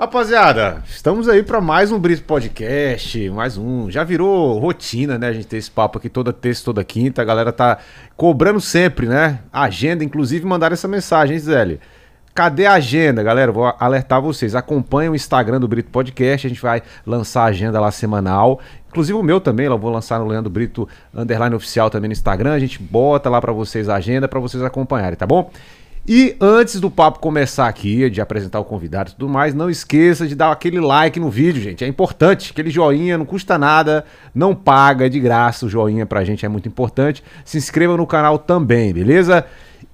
Rapaziada, estamos aí para mais um Brito Podcast, mais um. Já virou rotina, né? A gente ter esse papo aqui toda terça, toda quinta. A galera tá cobrando sempre, né? agenda, inclusive mandaram essa mensagem, hein, Zélio? Cadê a agenda, galera? Vou alertar vocês. Acompanhem o Instagram do Brito Podcast. A gente vai lançar a agenda lá semanal. Inclusive o meu também, eu vou lançar no Leandro Brito Underline Oficial também no Instagram. A gente bota lá para vocês a agenda para vocês acompanharem, tá bom? E antes do papo começar aqui, de apresentar o convidado e tudo mais, não esqueça de dar aquele like no vídeo, gente. É importante. Aquele joinha não custa nada, não paga, de graça. O joinha pra gente é muito importante. Se inscreva no canal também, beleza?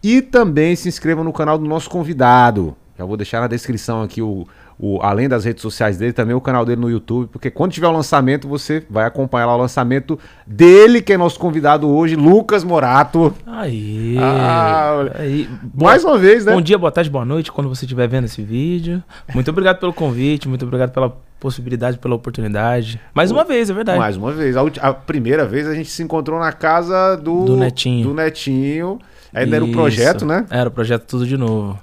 E também se inscreva no canal do nosso convidado. Já vou deixar na descrição aqui o, o, além das redes sociais dele, também o canal dele no YouTube, porque quando tiver o lançamento, você vai acompanhar lá o lançamento dele, que é nosso convidado hoje, Lucas Morato. Aí. Ah, aí. Mais boa, uma vez, né? Bom dia, boa tarde, boa noite, quando você estiver vendo esse vídeo. Muito obrigado pelo convite, muito obrigado pela possibilidade, pela oportunidade. Mais uma vez, é verdade. Mais uma vez. A, a primeira vez a gente se encontrou na casa do, do Netinho. Do Netinho. Ainda era o projeto, né? Era o projeto Tudo de Novo.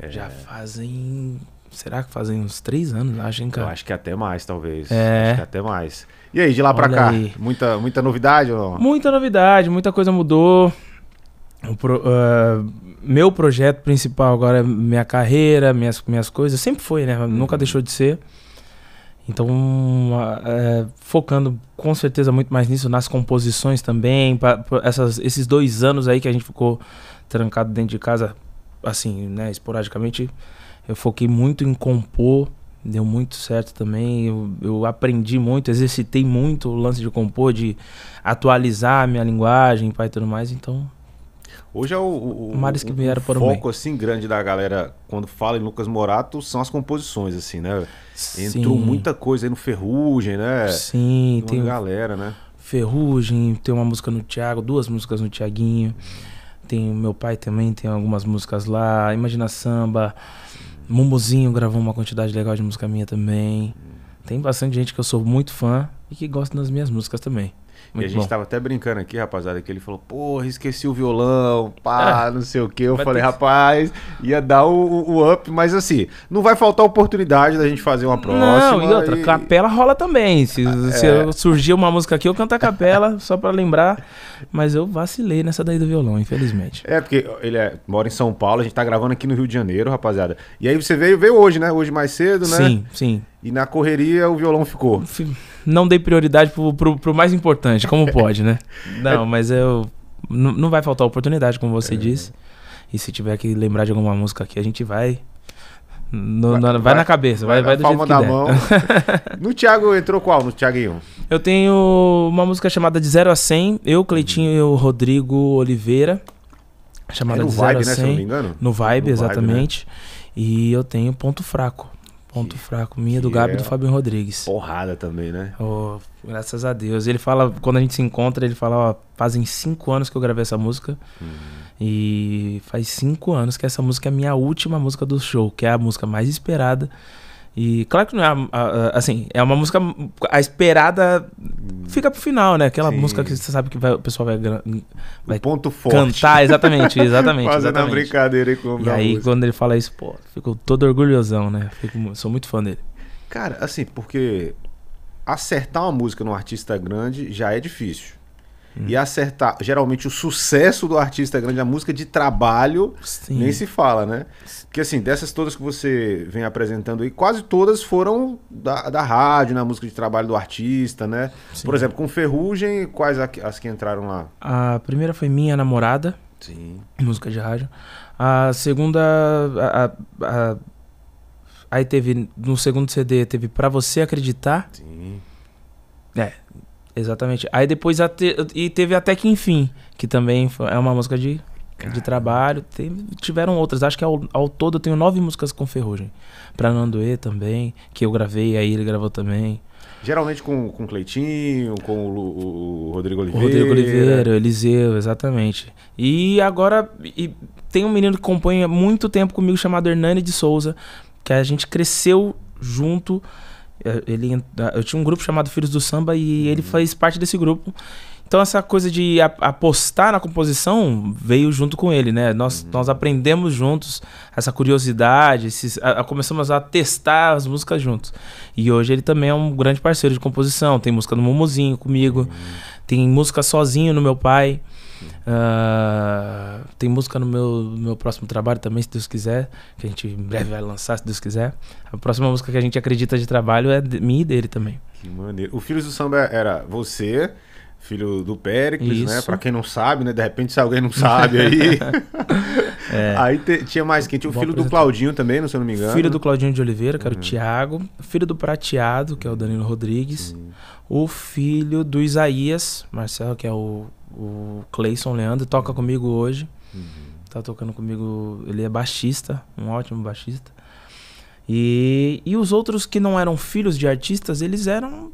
É. Já fazem Será que fazem uns três anos, acho, hein, cara? Eu acho que até mais, talvez. É. Acho que até mais. E aí, de lá para cá? Aí. Muita, muita novidade ou não? Muita novidade, muita coisa mudou. Pro, uh, meu projeto principal agora é minha carreira, minhas, minhas coisas. Sempre foi, né? Nunca uhum. deixou de ser. Então, uh, focando com certeza muito mais nisso, nas composições também. Pra, pra essas, esses dois anos aí que a gente ficou trancado dentro de casa, assim, né? Esporadicamente eu foquei muito em compor, deu muito certo também. Eu, eu aprendi muito, exercitei muito o lance de compor, de atualizar a minha linguagem e tudo mais. Então, Hoje é o, o, Mares que vieram para o foco assim grande da galera quando fala em Lucas Morato são as composições assim, né? Sim. Entrou muita coisa aí no Ferrugem, né? Sim, tem galera, né? Ferrugem, tem uma música no Thiago, duas músicas no Tiaguinho. Tem o meu pai também, tem algumas músicas lá, Imagina Samba. Mumuzinho gravou uma quantidade legal de música minha também. Tem bastante gente que eu sou muito fã e que gosta das minhas músicas também. Muito e a gente bom. tava até brincando aqui, rapaziada, que ele falou, porra, esqueci o violão, pá, é. não sei o que. Eu falei, rapaz, ia dar o, o, up, mas assim, não vai faltar oportunidade da gente fazer uma próxima. Não, e outra, e... capela rola também. Se, é. se surgir uma música aqui, eu canto a capela, só pra lembrar. Mas eu vacilei nessa daí do violão, infelizmente. É, porque ele é, mora em São Paulo, a gente tá gravando aqui no Rio de Janeiro, rapaziada. E aí você veio, veio hoje, né? Hoje mais cedo, né? Sim, sim. E na correria o violão ficou não dei prioridade pro, pro, pro mais importante, como pode, né? Não, mas eu. Não vai faltar oportunidade, como você é. disse. E se tiver que lembrar de alguma música aqui, a gente vai. No, vai, no, vai, na cabeça, vai, vai, vai do jeito que da mão. no Thiago entrou qual? No Thiaguinho? Eu tenho uma música chamada de 0 a 100. Eu, Cleitinho e o Rodrigo Oliveira. Chamada é no de 0 Vibe, a 100. Né, se não me engano? No Vibe, no exatamente. Vibe, né? E eu tenho Ponto Fraco. Ponto que, fraco minha, do Gabi e do é Fabinho Rodrigues. Porrada também, né? Oh, graças a Deus. Ele fala, quando a gente se encontra, ele fala, ó, fazem cinco anos que eu gravei essa música. Uhum. E faz cinco anos que essa música é a minha última música do show, que é a música mais esperada e claro que não é a, a, assim, é uma música a esperada fica pro final, né? Aquela Sim. música que você sabe que vai, o pessoal vai, vai o ponto forte. cantar, exatamente, exatamente. Fazendo exatamente. a brincadeira com E aí quando ele fala isso, pô, fico todo orgulhosão, né? Fico, sou muito fã dele. Cara, assim, porque acertar uma música num artista grande já é difícil. Hum. E acertar, geralmente o sucesso do artista grande, a música de trabalho, Sim. nem se fala, né? Porque assim, dessas todas que você vem apresentando aí, quase todas foram da, da rádio, na música de trabalho do artista, né? Sim. Por exemplo, com Ferrugem, quais as que entraram lá? A primeira foi Minha Namorada. Sim. Música de rádio. A segunda. A, a, a, aí teve. No segundo CD, teve Pra Você Acreditar. Sim. É, exatamente. Aí depois. Te, e teve Até Que Enfim, que também foi, é uma música de de trabalho. Tem, tiveram outras. Acho que ao, ao todo eu tenho nove músicas com Ferrugem. Pra Nandoê também, que eu gravei, aí ele gravou também. Geralmente com, com Cleitinho, com o, o Rodrigo Oliveira. O Rodrigo Oliveira, Eliseu, exatamente. E agora e tem um menino que compõe há muito tempo comigo chamado Hernani de Souza, que a gente cresceu junto. É, ele, eu tinha um grupo chamado Filhos do Samba e ele uhum. faz parte desse grupo Então essa coisa de apostar na composição veio junto com ele, né? Nós, uhum. nós aprendemos juntos essa curiosidade, esses, a, a, começamos a testar as músicas juntos. E hoje ele também é um grande parceiro de composição. Tem música no Mumuzinho comigo, uhum. tem música sozinho no meu pai. Uh, tem música no meu, meu próximo trabalho também, se Deus quiser, que a gente em breve vai lançar, se Deus quiser. A próxima música que a gente acredita de trabalho é de, minha e dele também. Que maneiro. O Filhos do Samba era você, filho do Péricles, né? Isso. né? Pra quem não sabe, né? De repente, se alguém não sabe aí. é. Aí te, tinha mais quem? Tinha o filho do Claudinho também, se eu não me engano. Filho do Claudinho de Oliveira, que era o uhum. Thiago. Filho do Prateado, que é o Danilo Rodrigues. Sim. O filho do Isaías, Marcelo, que é o, o Cleison Leandro, toca comigo hoje. Uhum. Tá tocando comigo. Ele é baixista, um ótimo baixista. E, e os outros que não eram filhos de artistas, eles eram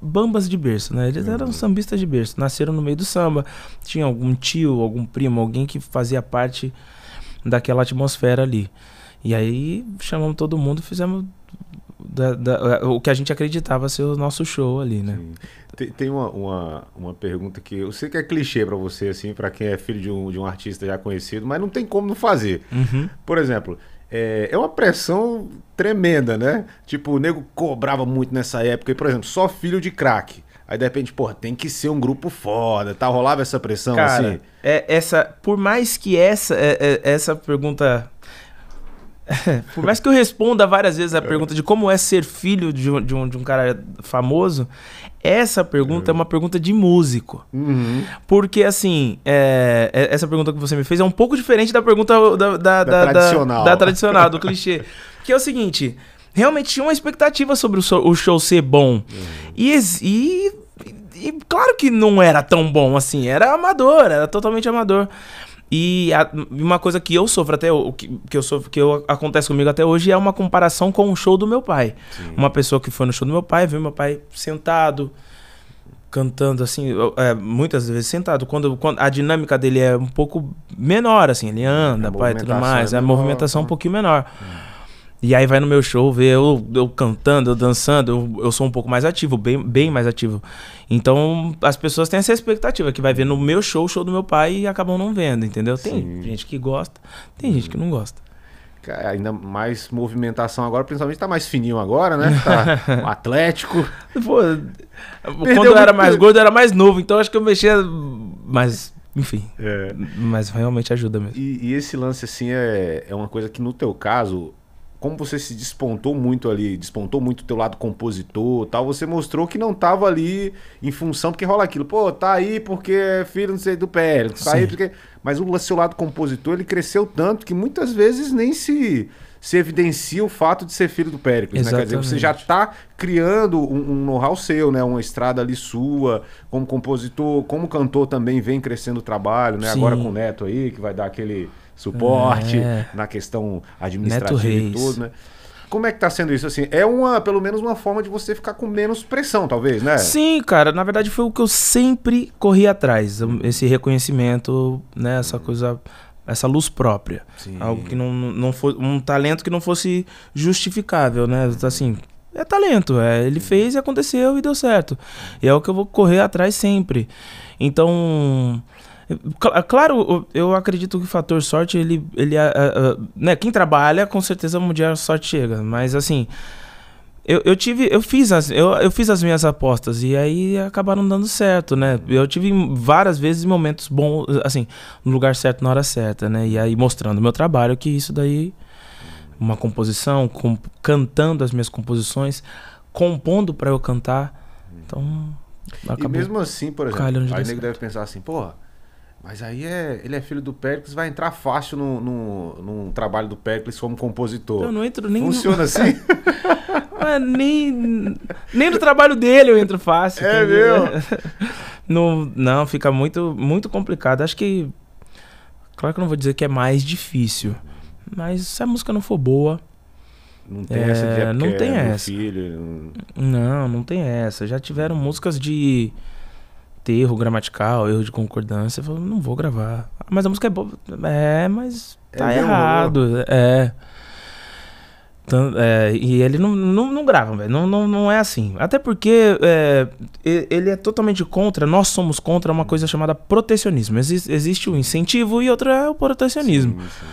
bambas de berço, né? Eles eram uhum. sambistas de berço, nasceram no meio do samba. Tinha algum tio, algum primo, alguém que fazia parte daquela atmosfera ali. E aí chamamos todo mundo, fizemos da, da, o que a gente acreditava ser o nosso show ali, né? Tem, tem, uma, uma, uma pergunta que eu sei que é clichê para você, assim, para quem é filho de um, de um artista já conhecido, mas não tem como não fazer. Uhum. Por exemplo, é, é uma pressão tremenda, né? Tipo, o nego cobrava muito nessa época. E, por exemplo, só filho de craque. Aí de repente, pô, tem que ser um grupo foda, tá? Rolava essa pressão Cara, assim? É, essa, por mais que essa, é, é, essa pergunta. por mais que eu responda várias vezes a pergunta de como é ser filho de um, de um, de um cara famoso, essa pergunta uhum. é uma pergunta de músico. Uhum. Porque, assim, é, é, essa pergunta que você me fez é um pouco diferente da pergunta da, da, da, da tradicional. Da, tradicional, do clichê. Que é o seguinte: realmente tinha uma expectativa sobre o show, o show ser bom. Uhum. E, e, e, claro que não era tão bom assim. Era amador, era totalmente amador. E a, uma coisa que eu sofro até que, que eu sofro, que eu, acontece comigo até hoje é uma comparação com o show do meu pai. Sim. Uma pessoa que foi no show do meu pai, viu meu pai sentado, cantando assim, é, muitas vezes sentado. Quando, quando a dinâmica dele é um pouco menor, assim, ele anda, pai, tudo mais. É a movimentação é um pouquinho menor. Hum. E aí vai no meu show ver eu, eu cantando, eu dançando, eu, eu sou um pouco mais ativo, bem, bem mais ativo. Então as pessoas têm essa expectativa que vai ver no meu show, o show do meu pai e acabam não vendo, entendeu? Tem Sim. gente que gosta, tem gente que não gosta. Ainda mais movimentação agora, principalmente tá mais fininho agora, né? Tá um atlético. Pô, quando eu era mais gordo, eu era mais novo, então acho que eu mexia mais enfim. É. Mas realmente ajuda mesmo. E, e, esse lance, assim, é, é uma coisa que no teu caso, como você se despontou muito ali, despontou muito o teu lado compositor tal, você mostrou que não tava ali em função, porque rola aquilo, pô, tá aí porque é filho, não sei, do Pérez, tá Sim. aí porque... Mas o seu lado compositor, ele cresceu tanto que muitas vezes nem se, se evidencia o fato de ser filho do Péricles, né? Quer dizer, você já tá criando um, um know-how seu, né? Uma estrada ali sua, como compositor, como cantor também vem crescendo o trabalho, né? Sim. Agora com o Neto aí, que vai dar aquele suporte é. na questão administrativa e tudo, né? Como é que tá sendo isso assim? É uma, pelo menos uma forma de você ficar com menos pressão, talvez, né? Sim, cara, na verdade foi o que eu sempre corri atrás, esse reconhecimento, né, essa coisa essa luz própria. Sim. Algo que não, não fosse um talento que não fosse justificável, né? Assim, é talento, é, ele fez e aconteceu e deu certo. E é o que eu vou correr atrás sempre. Então, Claro, eu acredito que o fator sorte, ele. ele uh, uh, né, quem trabalha, com certeza um dia a sorte chega. Mas assim. Eu, eu tive. Eu fiz, as, eu, eu fiz as minhas apostas e aí acabaram dando certo, né? Eu tive várias vezes momentos bons, assim, no lugar certo, na hora certa, né? E aí mostrando o meu trabalho que isso daí. Uma composição, com, cantando as minhas composições, compondo para eu cantar. Então. E mesmo assim, por exemplo, aí nego deve pensar assim, porra mas aí é, ele é filho do Pericles, vai entrar fácil no, no, no trabalho do Pericles como compositor. Eu não entro nem Funciona no... assim? nem, nem no trabalho dele eu entro fácil. É meu? no, não, fica muito, muito complicado. Acho que. Claro que eu não vou dizer que é mais difícil. Mas se a música não for boa. Não tem é, essa de é Não tem é essa. Filho. Não, não tem essa. Já tiveram músicas de ter erro gramatical, erro de concordância. Eu falo, não vou gravar. Mas a música é boa. É, mas é tá é errado. É. É, e ele não, não, não grava, velho. Não, não, não é assim. Até porque é, ele é totalmente contra, nós somos contra uma coisa chamada protecionismo. Existe, existe o incentivo e outra é o protecionismo. Sim, sim.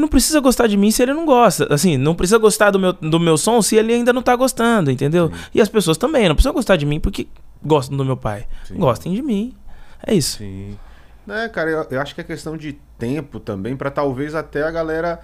Não precisa gostar de mim se ele não gosta. Assim, não precisa gostar do meu, do meu som se ele ainda não tá gostando, entendeu? Sim. E as pessoas também, não precisam gostar de mim porque gostam do meu pai. Gostem de mim. É isso. Sim. É, cara, eu, eu acho que é questão de tempo também, para talvez até a galera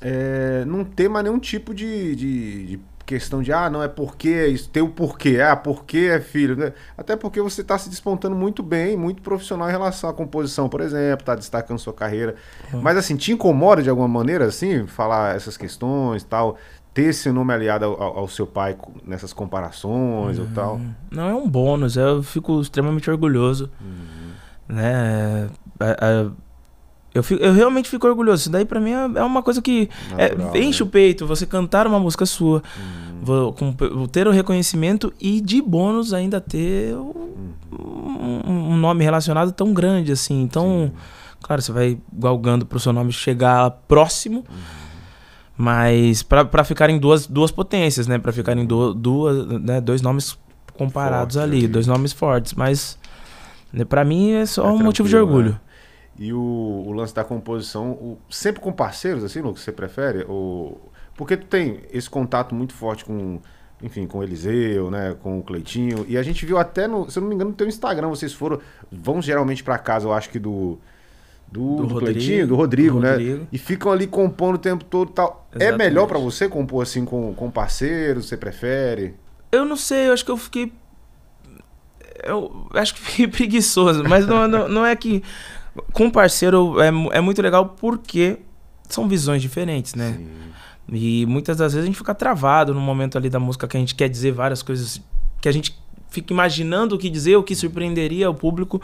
é, não ter mais nenhum tipo de, de, de, questão de, ah, não é porque, isso tem o porquê, ah, porque é filho, né? Até porque você está se despontando muito bem, muito profissional em relação à composição, por exemplo, tá destacando sua carreira. Uhum. Mas assim, te incomoda de alguma maneira, assim, falar essas questões tal? Ter esse nome aliado ao, ao seu pai nessas comparações uhum. ou tal? Não, é um bônus, eu fico extremamente orgulhoso. Uhum. Né? É, é, eu, fico, eu realmente fico orgulhoso. Isso daí pra mim é, é uma coisa que Natural, é, enche né? o peito. Você cantar uma música sua, hum. vou, com, ter o reconhecimento e de bônus ainda ter hum. um, um, nome relacionado tão grande assim. Então, Sim. claro, você vai galgando pro seu nome chegar próximo. Hum. Mas para ficar em duas, duas potências, né? Para ficar em do, duas, né? dois nomes comparados Forte, ali, dois nomes fortes. Mas né, para mim é só é um motivo de orgulho. Né? E o, o, lance da composição, o, sempre com parceiros, assim, que você prefere? Ou, porque tu tem esse contato muito forte com, enfim, com o Eliseu, né, com o Cleitinho, e a gente viu até, no, se eu não me engano, no teu Instagram, vocês foram, vão geralmente para casa, eu acho que do... Do, do, do Rodrigo, Cleitinho, do Rodrigo, do né? Rodrigo. E ficam ali compondo o tempo todo tal. Exatamente. É melhor para você compor assim com, com parceiros? Você prefere? Eu não sei, eu acho que eu fiquei. Eu acho que fiquei preguiçoso, mas não, não, não é que com parceiro é, é muito legal porque são visões diferentes, né? Sim. E muitas das vezes a gente fica travado no momento ali da música que a gente quer dizer várias coisas que a gente fica imaginando o que dizer, o que surpreenderia o público,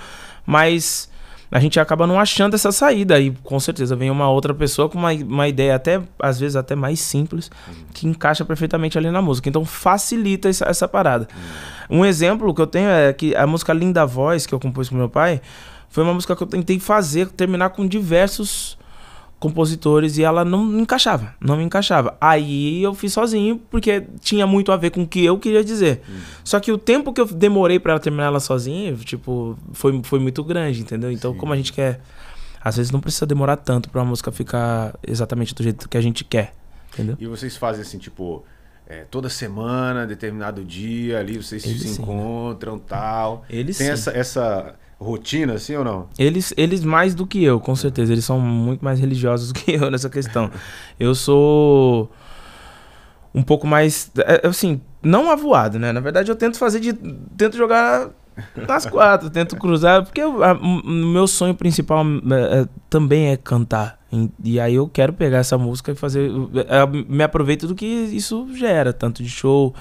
mas a gente acaba não achando essa saída. E com certeza vem uma outra pessoa com uma, uma ideia até, às vezes, até mais simples, que encaixa perfeitamente ali na música. Então facilita essa, essa parada. Um exemplo que eu tenho é que a música Linda Voz, que eu compus com meu pai, foi uma música que eu tentei fazer, terminar com diversos compositores e ela não encaixava, não me encaixava. Aí eu fiz sozinho porque tinha muito a ver com o que eu queria dizer. Hum. Só que o tempo que eu demorei para terminar ela sozinho, tipo, foi, foi muito grande, entendeu? Então, Sim. como a gente quer, às vezes não precisa demorar tanto para a música ficar exatamente do jeito que a gente quer, entendeu? E vocês fazem assim, tipo, é, toda semana, determinado dia ali, vocês Eles se sim, encontram, né? tal. Eles Tem sim. essa essa rotina, assim ou não? Eles, eles mais do que eu, com certeza. Eles são muito mais religiosos do que eu nessa questão. eu sou um pouco mais, é, assim, não avoado, né? Na verdade, eu tento fazer de, tento jogar nas quatro, tento cruzar, porque o meu sonho principal é, é, também é cantar. E, aí eu quero pegar essa música e fazer, é, me aproveito do que isso gera, tanto de show,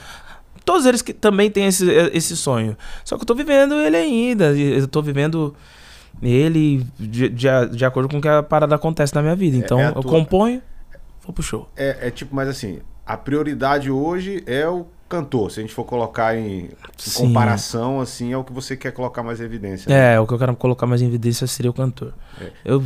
Todos eles que também têm esse, esse sonho. Só que eu tô vivendo ele ainda. Eu tô vivendo ele de, de, de acordo com o que a parada acontece na minha vida. É, então é, é eu tua... componho, vou pro show. É, é tipo, mas assim, a prioridade hoje é o cantor, se a gente for colocar em, em comparação, assim, é o que você quer colocar mais em evidência. Né? É, o que eu quero colocar mais em evidência seria o cantor. É. Eu,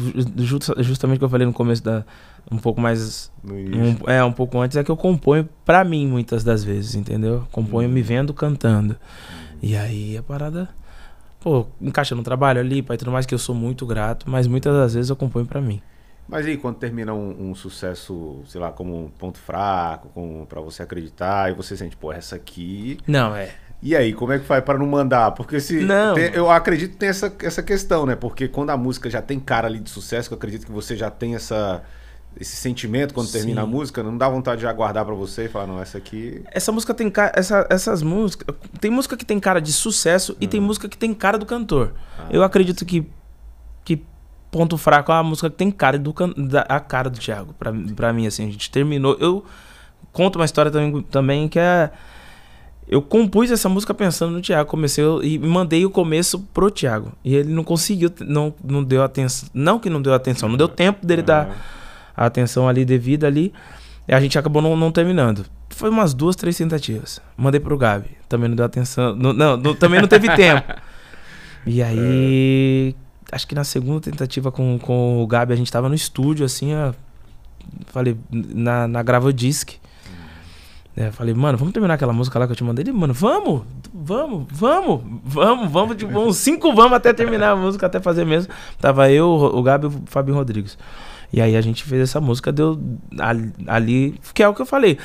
justamente o que eu falei no começo da. Um pouco mais. Um, é, um pouco antes, é que eu componho pra mim muitas das vezes, entendeu? Componho hum. me vendo cantando. Hum. E aí a parada. Pô, encaixa no trabalho ali, pai, tudo mais que eu sou muito grato, mas muitas das vezes eu componho pra mim. Mas aí, quando termina um, um, sucesso, sei lá, como um ponto fraco, como para você acreditar, e você sente, pô, essa aqui. Não, é. E aí, como é que faz para não mandar? Porque se. Não. Tem, eu acredito que tem essa, essa questão, né? Porque quando a música já tem cara ali de sucesso, eu acredito que você já tem essa, esse sentimento quando Sim. termina a música, não dá vontade de aguardar para você e falar, não, essa aqui. Essa música tem cara. Essa, essas músicas. Tem música que tem cara de sucesso e tem hum. música que tem cara do cantor. Ah, eu acredito que. que ponto fraco é uma música que tem cara do da, a cara do Thiago. Pra, pra mim, assim, a gente terminou. Eu conto uma história também, também que é. Eu compus essa música pensando no Thiago. Comecei e mandei o começo pro Thiago. E ele não conseguiu, não, não deu atenção. Não que não deu atenção, não deu tempo dele uhum. dar a atenção ali devida ali. E a gente acabou não, não terminando. Foi umas duas, três tentativas. Mandei pro Gabi. Também não deu atenção. Não, não, também não teve tempo. E aí. É acho que na segunda tentativa com, com o Gabi, a gente tava no estúdio, assim, ó, falei, na, na Gravodisc. É, falei, mano, vamos terminar aquela música lá que eu te mandei. Ele, mano, vamos, vamos, vamos, vamos, vamos, tipo, uns cinco vamos até terminar a música, até fazer mesmo. Tava eu, o Gabi e o Fabinho Rodrigues. E aí a gente fez essa música, deu ali, ali que é o que eu falei.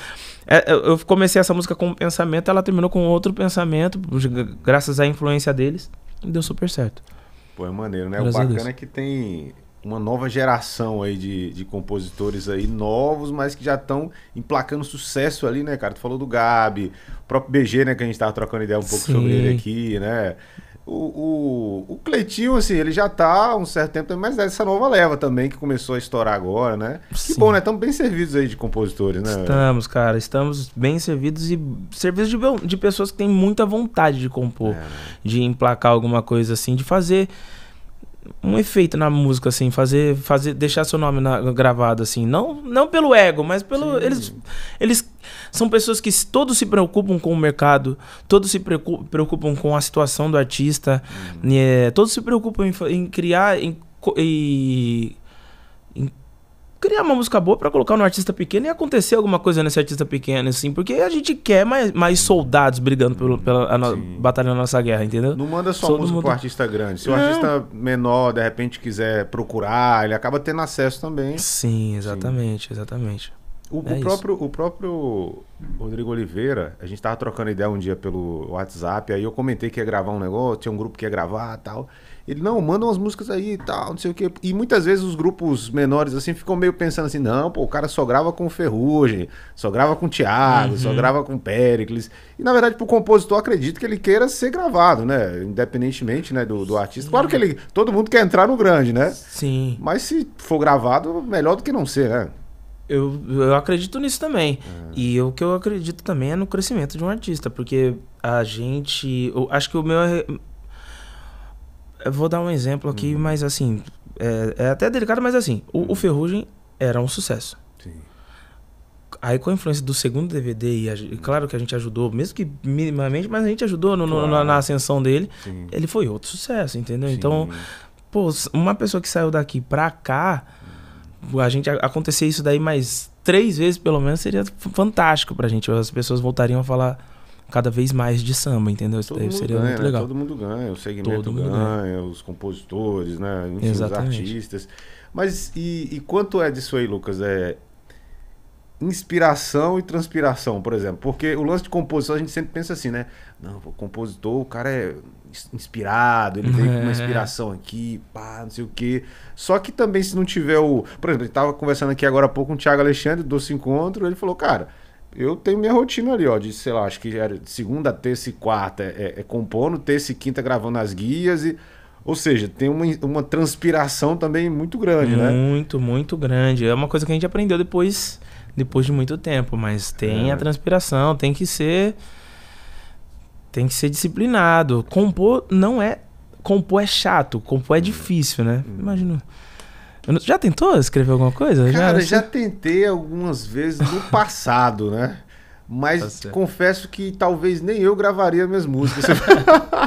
É, eu comecei essa música com um pensamento, ela terminou com outro pensamento, graças à influência deles, e deu super certo. Pô, é maneiro, né? Graças o bacana é que tem uma nova geração aí de, de compositores aí novos, mas que já estão emplacando sucesso ali, né, cara? Tu falou do Gabi, o próprio BG, né, que a gente tava trocando ideia um pouco Sim. sobre ele aqui, né? O, o, o Cleitinho, assim, ele já tá há um certo tempo, mas essa nova leva também que começou a estourar agora, né? Sim. Que bom, né? Estamos bem servidos aí de compositores, né? Estamos, cara. Estamos bem servidos e servidos de, de pessoas que têm muita vontade de compor, é. de emplacar alguma coisa assim, de fazer um efeito na música, assim, fazer, fazer deixar seu nome na, gravado, assim. Não, não pelo ego, mas pelo. Eles, eles são pessoas que todos se preocupam com o mercado, todos se preocupam com a situação do artista, uhum. é, todos se preocupam em, em criar. Em, em, criar uma música boa para colocar no artista pequeno e acontecer alguma coisa nesse artista pequeno, assim, porque a gente quer mais, mais soldados brigando pelo, pela no, batalhando a nossa guerra, entendeu? Não manda só Todo música mundo... pro artista grande. Se o artista menor, de repente, quiser procurar, ele acaba tendo acesso também. Sim, exatamente, Sim. exatamente. O, é o próprio, o próprio Rodrigo Oliveira, a gente tava trocando ideia um dia pelo WhatsApp, aí eu comentei que ia gravar um negócio, tinha um grupo que ia gravar tal. Ele, não, manda umas músicas aí e tal, não sei o quê. E muitas vezes os grupos menores, assim, ficam meio pensando assim, não, pô, o cara só grava com Ferrugem, só grava com Thiago, uhum. só grava com Pericles. E, na verdade, pro compositor, acredito que ele queira ser gravado, né? Independentemente, né, do, do artista. Claro que ele, todo mundo quer entrar no grande, né? Sim. Mas se for gravado, melhor do que não ser, né? Eu, eu acredito nisso também. É. E o que eu acredito também é no crescimento de um artista, porque a gente. Eu acho que o meu eu vou dar um exemplo aqui, uhum. mas assim, é, é, até delicado, mas assim, o, o, uhum. Ferrugem era um sucesso. Sim. Aí com a influência do segundo DVD, e, a, claro que a gente ajudou, mesmo que minimamente, mas a gente ajudou no, claro. no, na ascensão dele, Sim. ele foi outro sucesso, entendeu? Sim. Então, pô, uma pessoa que saiu daqui pra cá, a gente acontecer isso daí mais três vezes pelo menos seria fantástico pra gente. As pessoas voltariam a falar cada vez mais de samba, entendeu? Isso daí seria ganha, muito né? legal. Todo mundo ganha, o segmento ganha, ganha, os compositores, né? Enfim, Exatamente. os artistas. Mas e, e, quanto é disso aí, Lucas? É inspiração e transpiração, por exemplo. Porque o lance de composição a gente sempre pensa assim, né? Não, o compositor, o cara é inspirado, ele veio é. com uma é. inspiração aqui, pá, não sei o quê. Só que também se não tiver o... Por exemplo, gente tava conversando aqui agora há pouco com o Thiago Alexandre, do Doce Encontro, ele falou, cara eu tenho minha rotina ali, ó, de, sei lá, acho que era segunda, terça e quarta é, é compondo, terça e quinta gravando as guias e... Ou seja, tem uma, uma transpiração também muito grande, muito, né? Muito, muito grande. É uma coisa que a gente aprendeu depois, depois de muito tempo, mas tem é. a transpiração, tem que ser tem que ser disciplinado. Compor não é compor é chato, compor é hum. difícil, né? Hum. Imagina já tentou escrever alguma coisa? Cara, já, já tentei algumas vezes no passado, né? Mas tá confesso que talvez nem eu gravaria minhas músicas.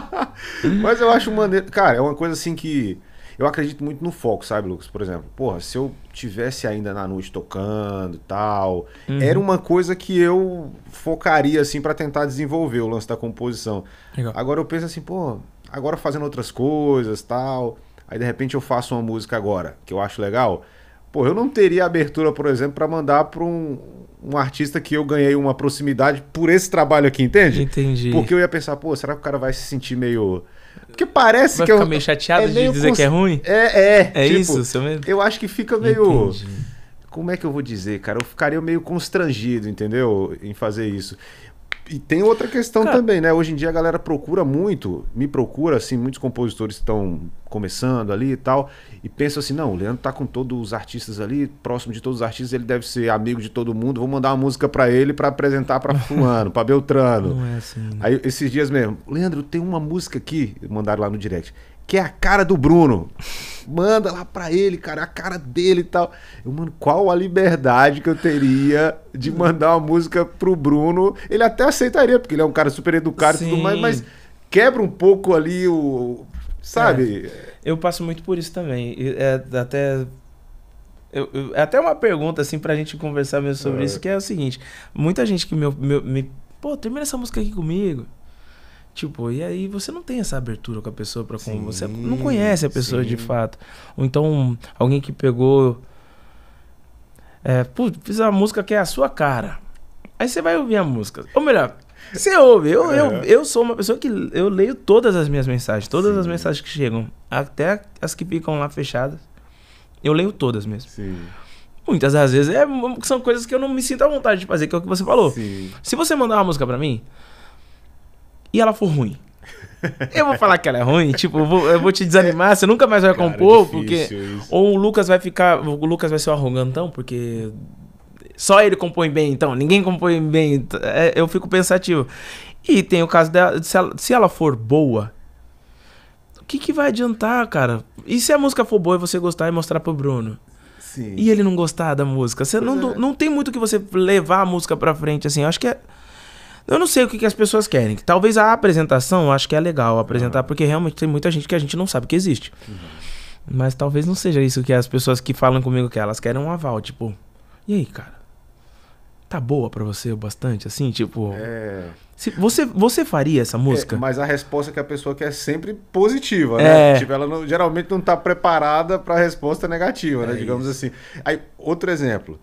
Mas eu acho maneiro. Cara, é uma coisa assim que. Eu acredito muito no foco, sabe, Lucas? Por exemplo, porra, se eu tivesse ainda na noite tocando e tal, uhum. era uma coisa que eu focaria, assim, para tentar desenvolver o lance da composição. Legal. Agora eu penso assim, pô, agora fazendo outras coisas tal. Aí de repente eu faço uma música agora, que eu acho legal. Pô, eu não teria abertura, por exemplo, para mandar para um, um artista que eu ganhei uma proximidade por esse trabalho aqui, entende? Entendi. Porque eu ia pensar, pô, será que o cara vai se sentir meio. Porque parece vai que eu. Vai meio chateado é de dizer cons... que é ruim? É, é. É tipo, isso, seu medo? Eu acho que fica meio. Entendi. Como é que eu vou dizer, cara? Eu ficaria meio constrangido, entendeu? Em fazer isso. E tem outra questão Cara, também, né? Hoje em dia a galera procura muito, me procura, assim, muitos compositores estão começando ali e tal, e pensam assim, não, o Leandro tá com todos os artistas ali, próximo de todos os artistas, ele deve ser amigo de todo mundo, vou mandar uma música para ele para apresentar para fulano, para Beltrano. Não é assim. Né? Aí esses dias mesmo, Leandro, tem uma música aqui, mandaram lá no direct que é a cara do Bruno. Manda lá pra ele, cara, a cara dele e tal. Eu, mano, qual a liberdade que eu teria de mandar uma música pro Bruno? Ele até aceitaria, porque ele é um cara super educado Sim. e tudo mais, mas quebra um pouco ali o. Sabe? É, eu passo muito por isso também. É, até. Eu, eu, é até uma pergunta, assim, pra gente conversar mesmo sobre é. isso, que é o seguinte: muita gente que me, me, me. Pô, termina essa música aqui comigo. Tipo, e aí você não tem essa abertura com a pessoa para como você não conhece a pessoa sim. de fato. Ou então alguém que pegou é, putz, fiz uma música que é a sua cara. Aí você vai ouvir a música. Ou melhor, você ouve. Eu, é. eu, eu sou uma pessoa que eu leio todas as minhas mensagens, todas sim. as mensagens que chegam, até as que ficam lá fechadas. Eu leio todas mesmo. Sim. Muitas das vezes é, são coisas que eu não me sinto à vontade de fazer, que é o que você falou. Sim. Se você mandar uma música para mim, e ela for ruim. Eu vou falar que ela é ruim, tipo, eu vou, eu vou te desanimar, você nunca mais vai Cara, compor, porque. Isso. Ou o Lucas vai ficar. O Lucas vai ser o arrogantão, porque. Só ele compõe bem, então, ninguém compõe bem. É, eu fico pensativo. E tem o caso dela, se ela, se ela for boa, o que, que vai adiantar, cara? E se a música for boa e você gostar e mostrar pro Bruno? Sim. E ele não gostar da música? Você não, é. não tem muito que você levar a música pra frente, assim. Eu acho que é. Eu não sei o que, que as pessoas querem. Talvez a apresentação, eu acho que é legal apresentar, uhum. porque realmente tem muita gente que a gente não sabe que existe. Uhum. Mas talvez não seja isso que as pessoas que falam comigo que elas querem um aval, tipo, e aí, cara? Tá boa pra você o bastante, assim, tipo. É. Se, você, você faria essa música? É, mas a resposta que a pessoa quer é sempre positiva, né? É. Tipo, ela não, geralmente não tá preparada pra resposta negativa, né? É Digamos isso. assim. Aí, outro exemplo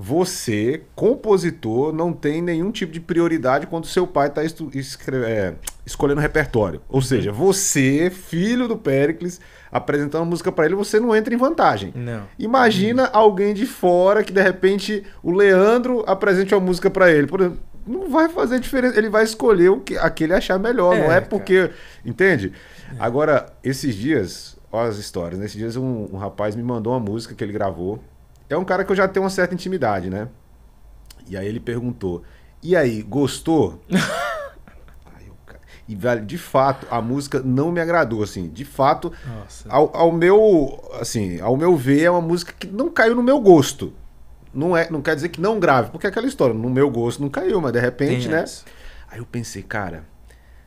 você, compositor, não tem nenhum tipo de prioridade quando seu pai está é, escolhendo repertório. Ou uhum. seja, você, filho do Pericles, apresentando música para ele, você não entra em vantagem. Não. Imagina uhum. alguém de fora que de repente o Leandro apresente uma música para ele. Por exemplo, não vai fazer diferença. Ele vai escolher o que aquele achar melhor. É, não é porque. Cara. Entende? É. Agora, esses dias, olha as histórias. Nesses dias, um, um rapaz me mandou uma música que ele gravou é um cara que eu já tenho uma certa intimidade, né? E aí ele perguntou: E aí, gostou? e, velho, de fato, a música não me agradou, assim. De fato, ao, ao, meu, assim, ao meu ver, é uma música que não caiu no meu gosto. Não, é, não quer dizer que não grave, porque é aquela história, no meu gosto não caiu, mas de repente, Tem né? Essa. Aí eu pensei, cara,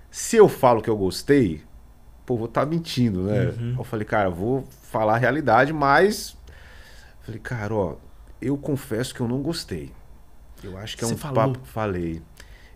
se eu falo que eu gostei, pô, vou estar tá mentindo, né? Uhum. Eu falei, cara, vou falar a realidade, mas Falei, cara, ó, eu confesso que eu não gostei. Eu acho que é Você um falou? papo. Falei.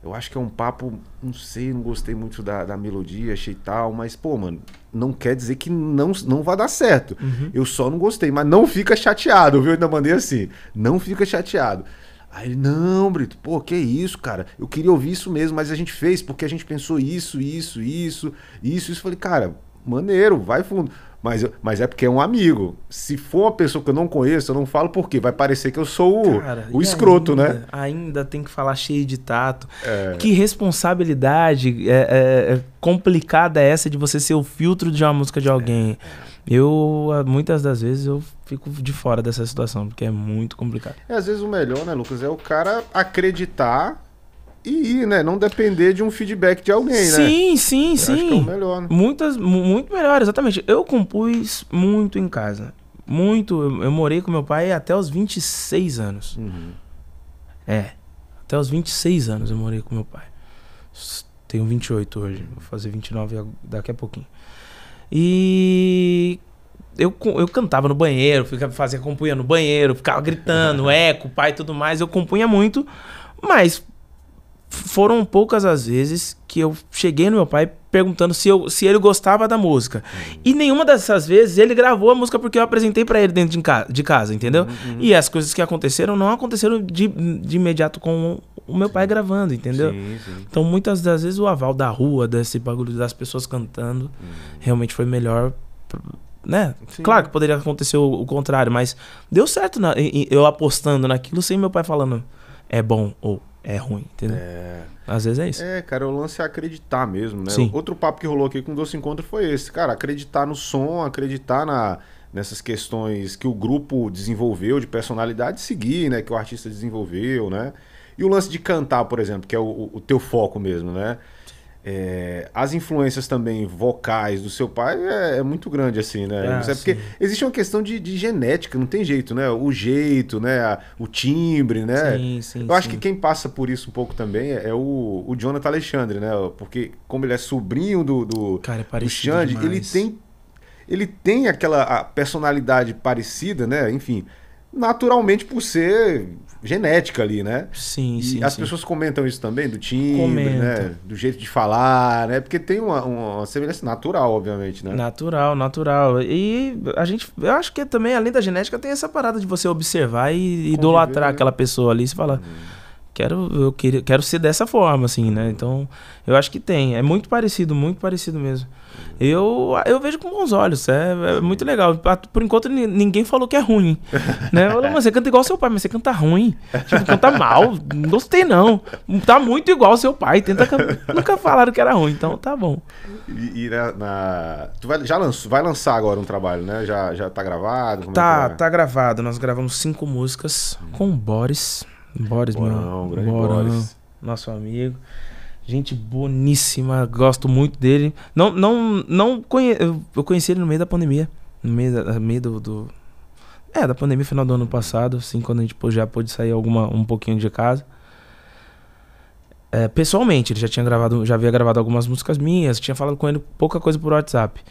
Eu acho que é um papo, não sei, não gostei muito da, da melodia, achei tal, mas, pô, mano, não quer dizer que não, não vai dar certo. Uhum. Eu só não gostei, mas não fica chateado, viu? Ainda mandei assim. Não fica chateado. Aí ele, não, Brito, pô, que isso, cara? Eu queria ouvir isso mesmo, mas a gente fez porque a gente pensou isso, isso, isso, isso, isso. Falei, cara, maneiro, vai fundo. Mas, mas é porque é um amigo. Se for uma pessoa que eu não conheço, eu não falo por quê. Vai parecer que eu sou o, Cara, o escroto, ainda, né? Ainda tem que falar cheio de tato. É... Que responsabilidade é, é, é, complicada é essa de você ser o filtro de uma música de alguém. Eu, muitas das vezes, eu fico de fora dessa situação, porque é muito complicado. É, às vezes o melhor, né, Lucas, é o cara acreditar e ir, né? Não depender de um feedback de alguém, sim, né? Sim, sim, sim. Acho que é melhor, né? Muitas, muito melhor, exatamente. Eu compus muito em casa. Muito. Eu, eu, morei com meu pai até os 26 anos. Uhum. É. Até os 26 anos eu morei com meu pai. Tenho 28 hoje. Vou fazer 29 daqui a pouquinho. E eu, eu cantava no banheiro, ficava, fazia compunha no banheiro, ficava gritando, eco, pai e tudo mais. Eu compunha muito, mas foram poucas as vezes que eu cheguei no meu pai perguntando se, eu, se ele gostava da música. Uhum. E nenhuma dessas vezes ele gravou a música porque eu apresentei para ele dentro de, casa, de casa entendeu? Uhum. E as coisas que aconteceram não aconteceram de, de imediato com o meu sim. pai gravando, entendeu? Sim, sim. Então muitas das vezes o aval da rua, desse bagulho das pessoas cantando, uhum. realmente foi melhor né? Claro que poderia acontecer o, o contrário, mas deu certo na, eu apostando naquilo sem meu pai falando é bom ou é ruim, entendeu? É... Às vezes é isso. É, cara, o lance é acreditar mesmo, né? Sim. Outro papo que rolou aqui com o Doce Encontro foi esse, cara, acreditar no som, acreditar na, nessas questões que o grupo desenvolveu de personalidade seguir, né? Que o artista desenvolveu, né? E o lance de cantar, por exemplo, que é o, o teu foco mesmo, né? É, as influências também vocais do seu pai é, é muito grande, assim, né? É porque existe uma questão de, de, genética, não tem jeito, né? O jeito, né? O timbre, né? Sim, sim, Eu sim. acho que quem passa por isso um pouco também é, é o, o Jonathan Alexandre, né? Porque como ele é sobrinho do, do, Cara, é do Xande, ele tem, ele tem aquela personalidade parecida, né? Enfim, naturalmente por ser genética ali, né? Sim, E sim. as sim. pessoas comentam isso também, do timbre, Comentam. né? Do jeito de falar, né? Porque tem uma, uma semelhança natural, obviamente, né? Natural, natural. E a gente, eu acho que também, além da genética, tem essa parada de você observar e idolatrar né? aquela pessoa ali. Você fala, quero, eu queria, quero ser dessa forma, assim, né? Então, eu acho que tem. É muito parecido, muito parecido mesmo. Eu, eu vejo com bons olhos, é, é muito legal. Por enquanto, ni- ninguém falou que é ruim. né? "Mas você canta igual seu pai, mas você canta ruim. Tipo, canta mal. Não gostei, não. Tá muito igual seu pai. Tenta Nunca falaram que era ruim, então tá bom. E, e na, na- Tu vai, já lançou, vai lançar agora um trabalho, né? Já, já tá gravado? É Tá, vai? tá gravado. Nós gravamos cinco músicas com o Boris. Boris, Borão, meu. grande Boris. Nosso amigo. Gente boníssima, gosto muito dele. Não, não, não conhe... eu- conheci ele no meio da pandemia. No meio, da, no meio do, do- É, da pandemia, final do ano passado, assim, quando a gente já pôde sair alguma, um pouquinho de casa. É, pessoalmente, ele já tinha gravado, já havia gravado algumas músicas minhas, tinha falado com ele pouca coisa por WhatsApp.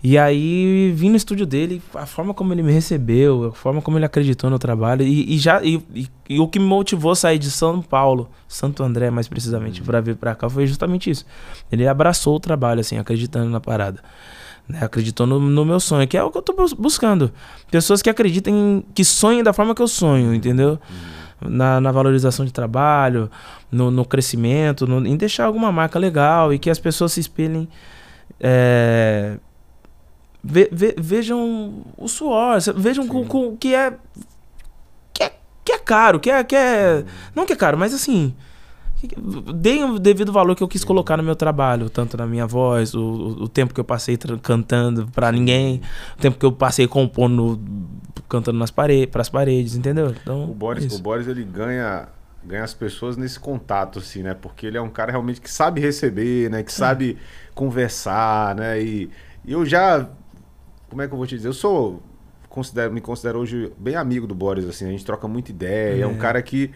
E aí vim no estúdio dele, a forma como ele me recebeu, a forma como ele acreditou no trabalho e, e já e, e- e o que me motivou a sair de São Paulo, Santo André mais precisamente, pra vir pra cá foi justamente isso. Ele abraçou o trabalho assim, acreditando na parada. Né? Acreditou no, no meu sonho, que é o que eu tô bus- buscando. Pessoas que acreditem, que sonhem da forma que eu sonho, entendeu? Na, na valorização de trabalho, no, no crescimento, no- em deixar alguma marca legal e que as pessoas se espelhem. é, ve- ve- vejam o suor, vejam com, com que é que é que é caro, que é que é não que é caro, mas assim deem o devido valor que eu quis colocar no meu trabalho, tanto na minha voz, o, o- tempo que eu passei cantando pra ninguém, o tempo que eu passei compondo, cantando nas paredes, pras paredes, entendeu? Então, O Boris, isso. o Boris ele ganha, ganha as pessoas nesse contato, assim, né? Porque ele é um cara realmente que sabe receber, né? Que sabe conversar, né? E eu já. Como é que eu vou te dizer? Eu sou. Considero, me considero hoje bem amigo do Boris, assim. A gente troca muita ideia. É, um É. cara que.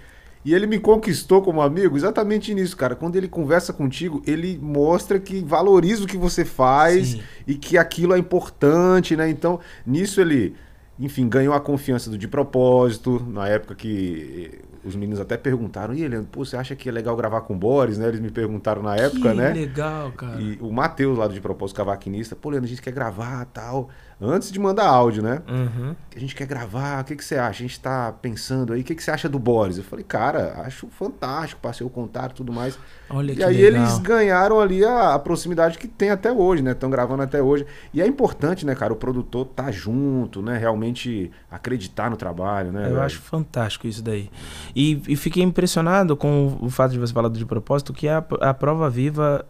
E ele me conquistou como amigo exatamente nisso, cara. Quando ele conversa contigo, ele mostra que valoriza o que você faz Sim. e que aquilo é importante, né? Então, nisso ele, enfim, ganhou a confiança do de propósito, na época que os meninos até perguntaram, e ele, pô, você acha que é legal gravar com o Boris, né? Eles me perguntaram na época, que né? legal, cara. E o Matheus lá do de propósito cavaquinista, pô, Leandro, a gente quer gravar tal. Antes de mandar áudio, né? Uhum. A gente quer gravar, o que, que você acha? A gente tá pensando aí, o que, que você acha do Boris? Eu falei, cara, acho fantástico, passei o contato e tudo mais. Olha E que aí legal. eles ganharam ali a, a proximidade que tem até hoje, né? Estão gravando até hoje. E é importante, né, cara, o produtor tá junto, né? Realmente acreditar no trabalho, né? Eu velho? acho fantástico isso daí. E, e fiquei impressionado com o fato de você falar de propósito, que é a, a prova viva,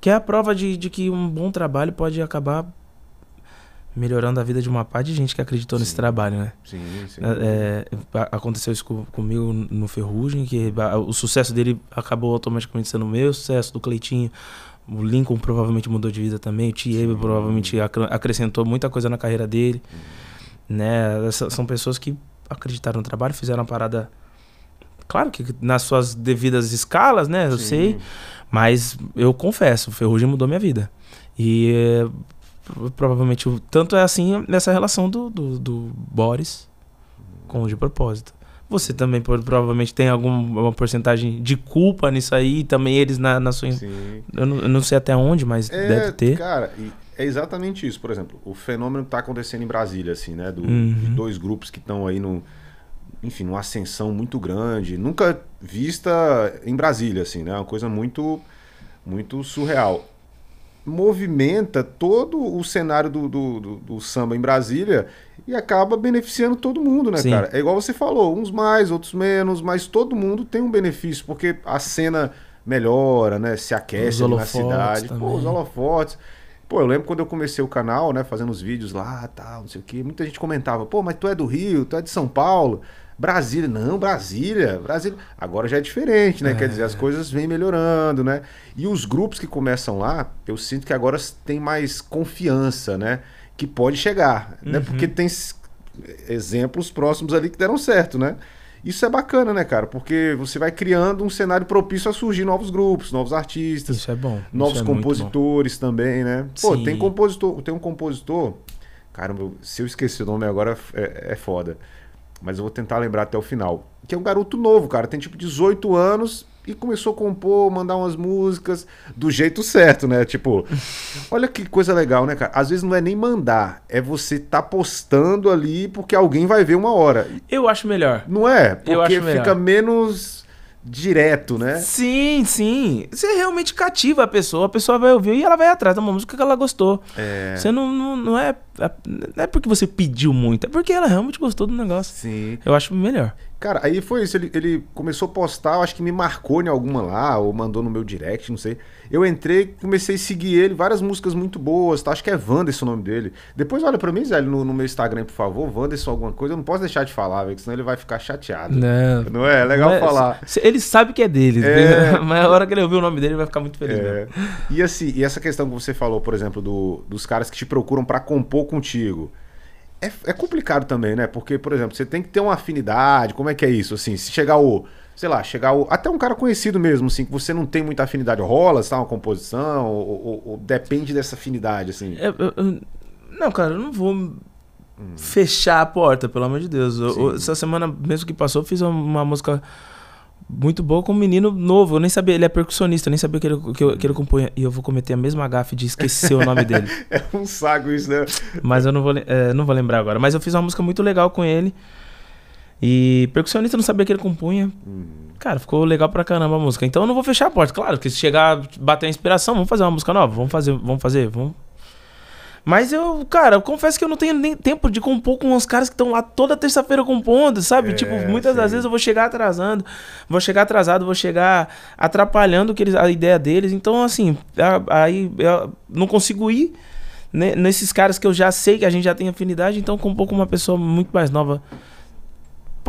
que é a prova de, de que um bom trabalho pode acabar melhorando a vida de uma parte de gente que acreditou nesse Sim. trabalho, né? Sim, sim. É, a- aconteceu isso co- comigo no Ferrugem, que o sucesso dele acabou automaticamente sendo o meu sucesso, do Cleitinho. O Lincoln provavelmente mudou de vida também, o Sim. provavelmente acre- acrescentou muita coisa na carreira dele. Né? Essa- São pessoas que acreditaram no trabalho, fizeram a parada. Claro que nas suas devidas escalas, né? Eu Sim. sei. Mas eu confesso, o Ferrugem mudou minha vida. E provavelmente tanto é assim nessa relação do, do, do Boris com o de propósito. Você também provavelmente tem alguma porcentagem de culpa nisso aí, e também eles na, na sua. Sim. Eu não, eu não sei até onde, mas É, deve ter. cara, é exatamente isso. Por exemplo, o fenômeno que tá acontecendo em Brasília, assim, né? Do, Uhum. De dois grupos que estão aí no. Enfim, numa ascensão muito grande, nunca vista em Brasília, assim, né? Uma coisa muito, muito surreal. Movimenta todo o cenário do, do, do- do samba em Brasília e acaba beneficiando todo mundo, né, Sim. cara? É igual você falou, uns mais, outros menos, mas todo mundo tem um benefício, porque a cena melhora, né? Se aquece na cidade. Pô, também. os holofotes. Pô, eu lembro quando eu comecei o canal, né, fazendo os vídeos lá, tal, não sei o quê, muita gente comentava, pô, mas tu é do Rio, tu é de São Paulo, Brasília, não, Brasília, Brasília. Agora já é diferente, né? Quer dizer, as coisas vêm melhorando, né? E os grupos que começam lá, eu sinto que agora tem mais confiança, né? Que pode chegar, né? Uhum. Porque tem exemplos próximos ali que deram certo, né? Isso é bacana, né, cara? Porque você vai criando um cenário propício a surgir novos grupos, novos artistas, Isso é bom. novos é muito bom. compositores também, né? Pô, Sim. tem compositor, tem um compositor. Caramba, eu- se eu esqueci o nome agora é, é foda. mas eu vou tentar lembrar até o final. Que é um garoto novo, cara, tem tipo 18 anos e começou a compor, mandar umas músicas do jeito certo, né? Tipo, olha que coisa legal, né, cara? Às vezes não é nem mandar, é você tá postando ali porque alguém vai ver uma hora. Eu acho melhor. Não é? Porque Eu acho fica menos direto, né? Sim, sim. Você realmente cativa a pessoa, a pessoa vai ouvir e ela vai atrás de uma música que ela gostou. É. Você não, não, não é. Não é porque você pediu muito, é porque ela realmente gostou do negócio. Sim. Eu acho melhor. Cara, aí foi isso. Ele, ele começou a postar, eu acho que me marcou em alguma lá, ou mandou no meu direct, não sei. Eu entrei, comecei a seguir ele, várias músicas muito boas, tá? Acho que é Wanderson o nome dele. Depois olha pra mim, Zé, no, no meu Instagram, por favor, Wanderson alguma coisa. Eu não posso deixar de falar, velho, senão ele vai ficar chateado. Não. Não é? É legal Mas, falar. Ele sabe que é dele, É. mas a hora que ele ouvir o nome dele, ele vai ficar muito feliz. mesmo. É. E assim, e essa questão que você falou, por exemplo, do, dos caras que te procuram pra compor contigo. É, é complicado também, né? Porque, por exemplo, você tem que ter uma afinidade. Como é que é isso? Assim, se chegar o. Sei lá, chegar o. Até um cara conhecido mesmo, assim, que você não tem muita afinidade, rola, se tá uma composição, ou, ou- ou depende dessa afinidade, assim. Eu- não, cara, eu não vou fechar a porta, pelo amor de Deus. Eu- essa semana mesmo que passou, eu fiz uma música muito boa com um menino novo. Eu nem sabia, ele é percussionista, eu nem sabia que ele, que, eu- que ele compunha. E eu vou cometer a mesma gafe de esquecer o nome dele. É um saco isso, né? Mas eu não vou, é, não vou lembrar agora. Mas eu fiz uma música muito legal com ele. E percussionista eu não sabia que ele compunha. Cara, ficou legal pra caramba a música. Então eu não vou fechar a porta. Claro que se chegar, bater a inspiração, vamos fazer uma música nova. Vamos fazer, vamos fazer, vamos. Mas eu, cara, eu confesso que eu não tenho nem tempo de compor com os caras que estão lá toda terça-feira compondo, sabe? É, tipo, muitas das sei. vezes eu vou chegar atrasando, vou chegar atrasado, vou chegar atrapalhando que eles, a ideia deles. Então, assim, aí eu não consigo ir né, nesses caras que eu já sei que a gente já tem afinidade, então compor com uma pessoa muito mais nova.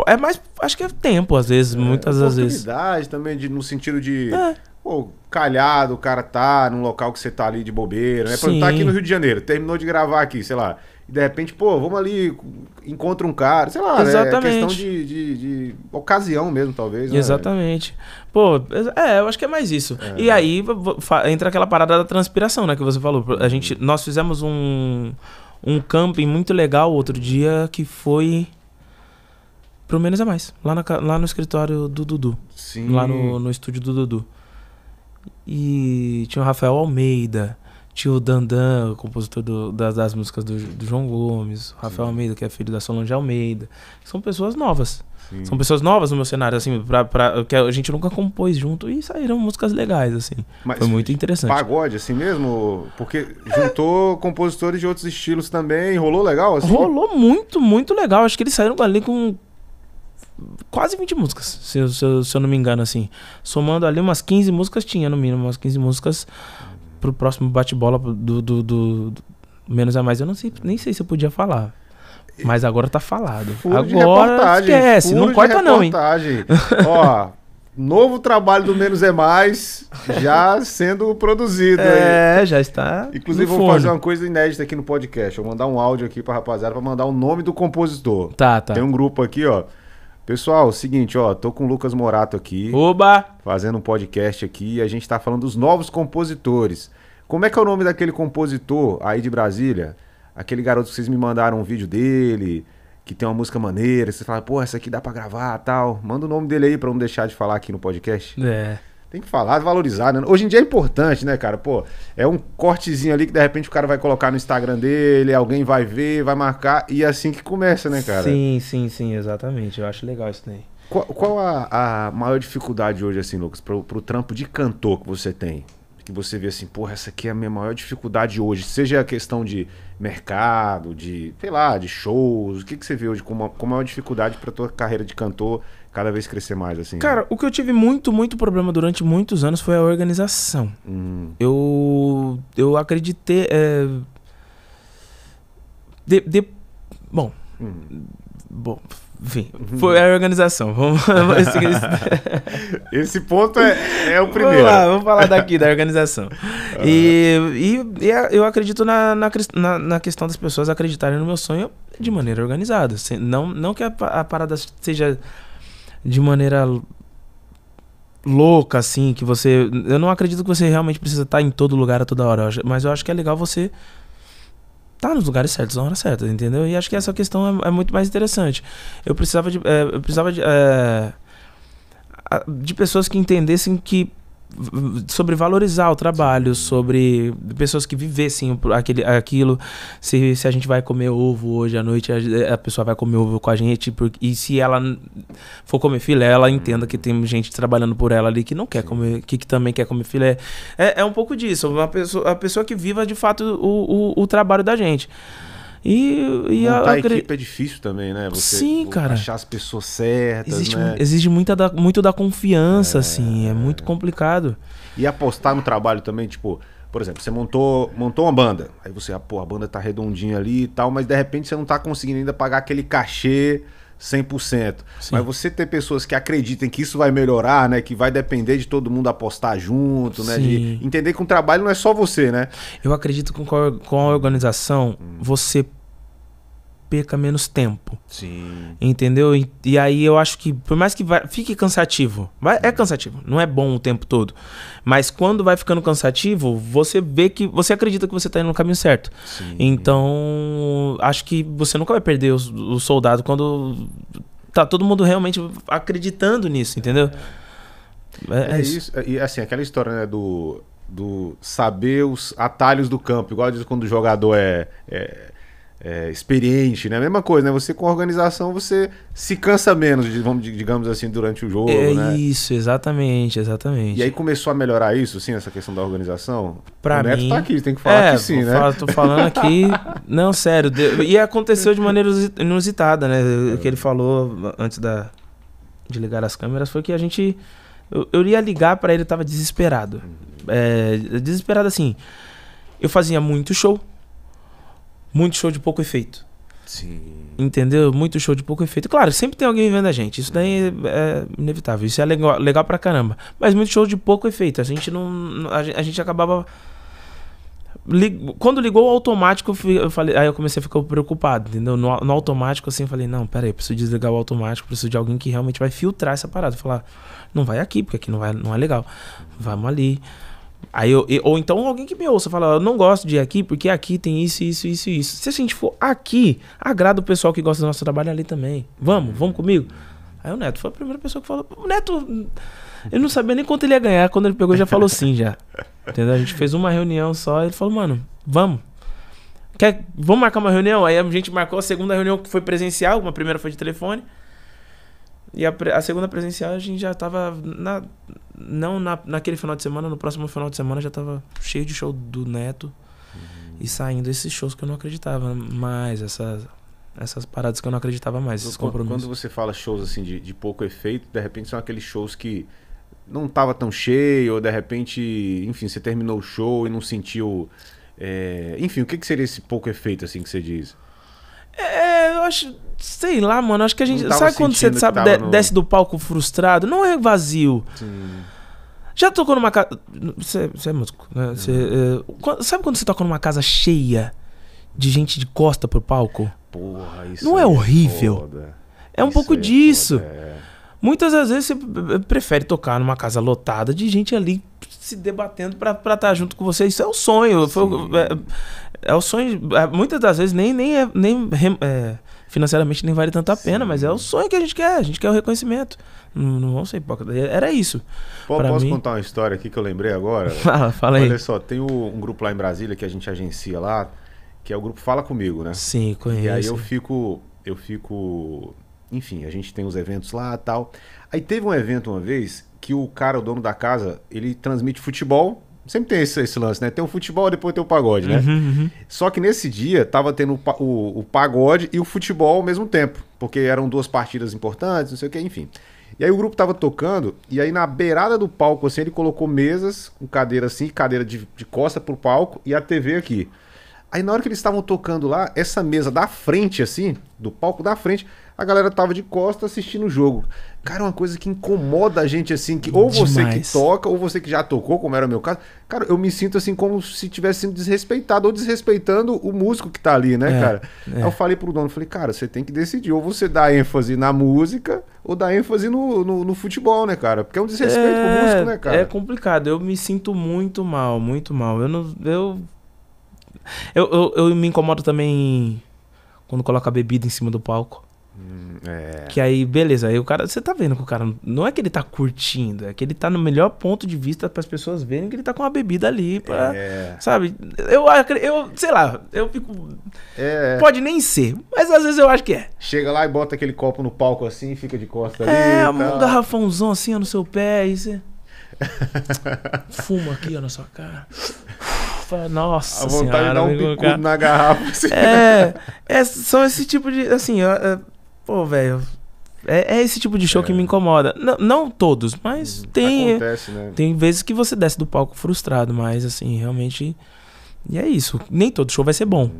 É mais, acho que é tempo, às vezes, muitas das vezes. Também, de, no sentido de. É. Pô, calhado, o cara tá num local que você tá ali de bobeira, né? Por exemplo, tá aqui no Rio de Janeiro, terminou de gravar aqui, sei lá. E de repente, pô, vamos ali, encontra um cara, sei lá, né? É Exatamente. questão de, de, de ocasião mesmo, talvez. Né? Exatamente. Pô, é, eu acho que é mais isso. E aí entra aquela parada da transpiração, né, que você falou. A gente, nós fizemos um, um camping muito legal outro dia que foi pro Menos é Mais, lá, na lá no escritório do Dudu, Sim. lá no, no estúdio do Dudu. E tinha o Rafael Almeida, tinha o Dandan, o compositor do- das, das músicas do, do João Gomes, o Rafael Almeida, que é filho da Solange Almeida. São pessoas novas. Sim. São pessoas novas no meu cenário, assim, pra, pra, que a gente nunca compôs junto e saíram músicas legais, assim. Mas Foi muito interessante. Pagode, assim mesmo? Porque juntou compositores de outros estilos também, rolou legal, assim? Rolou muito, muito legal. Acho que eles saíram ali com quase 20 músicas, se, eu- se eu- se eu não me engano, assim. Somando ali umas 15 músicas, tinha no mínimo umas 15 músicas pro próximo bate-bola do, do, do- do Menos a Mais. Eu não sei, nem sei se eu podia falar. Mas agora tá falado. Furo agora esquece, não corta não, hein? Ó, novo trabalho do Menos é Mais já sendo produzido aí. É, já está. Inclusive, vou forno. fazer uma coisa inédita aqui no podcast. Vou mandar um áudio aqui pra rapaziada pra mandar o nome do compositor. Tá, tá. Tem um grupo aqui, ó. Pessoal, seguinte, ó, tô com o Lucas Morato aqui, Oba! fazendo um podcast aqui, e a gente tá falando dos novos compositores. Como é que é o nome daquele compositor aí de Brasília? Aquele garoto que vocês me mandaram um vídeo dele, que tem uma música maneira, você fala, pô, essa aqui dá pra gravar tal. Manda o nome dele aí pra não deixar de falar aqui no podcast. É. Tem que falar, valorizar, né? Hoje em dia é importante, né, cara? Pô, é um cortezinho ali que de repente o cara vai colocar no Instagram dele, alguém vai ver, vai marcar, e é assim que começa, né, cara? Sim, sim, sim, exatamente. Eu acho legal isso daí. Qual, qual a, a maior dificuldade hoje, assim, Lucas, pro, pro trampo de cantor que você tem? Que você vê assim, porra, essa aqui é a minha maior dificuldade hoje. Seja a questão de mercado, de, sei lá, de shows. O que, que você vê hoje como como a maior dificuldade pra tua carreira de cantor cada vez crescer mais, assim? Cara, o que eu tive muito, muito problema durante muitos anos foi a organização. Hum, Eu, eu acreditei. é, de, de- bom, hum. bom, enfim, foi a organização. Vamos, vamos. Esse ponto é, é o Vamos primeiro. lá, vamos falar daqui da organização. E, e, e eu acredito na, na, na, questão das pessoas acreditarem no meu sonho de maneira organizada. Não, não que a, a parada seja de maneira louca, assim, que você. Eu não acredito que você realmente precisa estar em todo lugar a toda hora. Mas eu acho que é legal você tá nos lugares certos na hora certa, entendeu? E acho que essa questão é, é muito mais interessante. Eu precisava de. É, eu precisava de. É, de pessoas que entendessem que sobre valorizar o trabalho, sobre pessoas que vivessem aquele, aquilo. Se, se a gente vai comer ovo hoje à noite, a, a pessoa vai comer ovo com a gente. Porque, e se ela for comer filé, ela entenda que tem gente trabalhando por ela ali que não quer Sim. comer, que, que, também quer comer filé. É, é um pouco disso. Uma pessoa, a pessoa que viva de fato o, o, o trabalho da gente. E, e Montar a, a equipe é difícil também, né? Você Sim, cara. Achar as pessoas certas, existe, né? Exige muita da, muito da confiança, é, assim. É muito complicado. E apostar no trabalho também, tipo... Por exemplo, você montou, montou uma banda. Aí você, ah, pô, a banda tá redondinha ali e tal, mas de repente você não tá conseguindo ainda pagar aquele cachê 100%. Sim. Mas você ter pessoas que acreditem que isso vai melhorar, né? Que vai depender de todo mundo apostar junto, né? De entender que um trabalho não é só você, né? Eu acredito que com, com a organização, hum. você perca menos tempo. Sim. Entendeu? E, e, aí eu acho que, por mais que vai, fique cansativo, vai, é cansativo, não é bom o tempo todo. Mas quando vai ficando cansativo, você vê que. Você acredita que você está indo no caminho certo. Sim. Então, acho que você nunca vai perder o, o, soldado quando tá todo mundo realmente acreditando nisso, entendeu? É, é, é isso. E assim, aquela história né, do, do saber os atalhos do campo, igual diz quando o jogador é, é é, experiente, né? A mesma coisa, né? Você com a organização, você se cansa menos, vamos, digamos assim, durante o jogo, é né? Isso, exatamente, exatamente. E aí começou a melhorar isso, assim, essa questão da organização? Pra o Neto mim... tá aqui, tem que falar é, que sim, né? Falo, tô falando aqui... Não, sério. E aconteceu de maneira inusitada, né? O que ele falou antes da, de ligar as câmeras foi que a gente... Eu, eu ia ligar para ele, tava desesperado. É, desesperado assim... Eu fazia muito show muito show de pouco efeito. Sim. Entendeu? Muito show de pouco efeito. Claro, sempre tem alguém vendo a gente. Isso daí é inevitável. Isso é legal, legal pra caramba. Mas muito show de pouco efeito. A gente não. A gente, a gente acabava. Lig... Quando ligou o automático, eu falei, aí eu comecei a ficar preocupado, entendeu? No, no automático, assim, eu falei, não, pera aí, preciso desligar o automático, preciso de alguém que realmente vai filtrar essa parada. Falar, não vai aqui, porque aqui não, vai, não é legal. Vamos ali. Aí eu, ou então alguém que me ouça fala, eu não gosto de ir aqui porque aqui tem isso, isso, isso isso. Se a gente for aqui, agrada o pessoal que gosta do nosso trabalho ali também. Vamos, vamos comigo? Aí o Neto foi a primeira pessoa que falou. O Neto, eu não sabia nem quanto ele ia ganhar. Quando ele pegou, já falou sim já. Entendeu? A gente fez uma reunião só ele falou, mano, vamos. Quer, vamos marcar uma reunião? Aí a gente marcou a segunda reunião que foi presencial, uma primeira foi de telefone. E a, a, segunda presencial a gente já tava. Na, não na, naquele final de semana, no próximo final de semana já tava cheio de show do Neto. Uhum. E saindo esses shows que eu não acreditava mais, essas, essas paradas que eu não acreditava mais, esses compromissos. Quando você fala shows assim de, de pouco efeito, de repente são aqueles shows que não tava tão cheio, ou de repente, enfim, você terminou o show e não sentiu. É, enfim, o que, que seria esse pouco efeito assim que você diz? É, eu acho Sei lá, mano. Acho que a gente. Sabe quando você sabe, de, no... desce do palco frustrado? Não é vazio. Sim. Já tocou numa casa. Você, você é músico, né? Você, é... sabe quando você toca numa casa cheia de gente de costa pro palco? Porra, isso Não é, é horrível? É, é um isso pouco é disso. Foda, é. Muitas das vezes você prefere tocar numa casa lotada de gente ali se debatendo para estar tá junto com você. Isso é o sonho. Foi, é, é, o sonho. Muitas das vezes nem, nem é. Nem, é, financeiramente nem vale tanto a pena, Sim. mas é o sonho que a gente quer, a gente quer o reconhecimento. Não, não vamos ser hipócritas. Era isso. Pô, posso mim... contar uma história aqui que eu lembrei agora? Fala, fala aí. Olha só, tem um grupo lá em Brasília que a gente agencia lá, que é o grupo Fala Comigo, né? Sim, conheço. E aí eu fico, eu fico, enfim, a gente tem os eventos lá e tal. Aí teve um evento uma vez que o cara, o dono da casa, ele transmite futebol Sempre tem esse, esse, lance, né? Tem o futebol, depois tem o pagode, né? Uhum, uhum. Só que nesse dia tava tendo o, o, o, pagode e o futebol ao mesmo tempo, porque eram duas partidas importantes, não sei o que, enfim. E aí o grupo tava tocando, e aí na beirada do palco, assim, ele colocou mesas com cadeira assim, cadeira de, de costa pro palco e a TV aqui. Aí na hora que eles estavam tocando lá, essa mesa da frente, assim, do palco da frente, a galera tava de costa assistindo o jogo. Cara, uma coisa que incomoda a gente, assim, que ou você que toca, ou você que já tocou, como era o meu caso. Cara, eu me sinto assim como se tivesse sido desrespeitado ou desrespeitando o músico que tá ali, né, é, cara? É. Aí eu falei pro dono, falei, cara, você tem que decidir, ou você dá ênfase na música, ou dá ênfase no, no, no futebol, né, cara? Porque é um desrespeito é, pro músico, né, cara? É complicado, eu me sinto muito mal, muito mal. Eu não. Eu Eu, eu, eu me incomodo também quando coloca bebida em cima do palco. É. Que aí, beleza, aí o cara, você tá vendo que o cara não é que ele tá curtindo, é que ele tá no melhor ponto de vista para as pessoas verem que ele tá com uma bebida ali, pra, É. sabe? Eu, eu, sei lá, eu fico. É. Pode nem ser, mas às vezes eu acho que é. Chega lá e bota aquele copo no palco assim, fica de costas ali. É, um garrafãozão assim ó, no seu pé e você. Fuma aqui ó, na sua cara. Nossa A vontade senhora, de dar um cara. na garrafa. assim. É, é, são esse tipo de. Assim, ó, é, pô, velho. É, é esse tipo de show que me incomoda. Não, não todos, mas tem. Acontece, né? Tem vezes que você desce do palco frustrado, mas assim, realmente. E é isso. Nem todo show vai ser bom.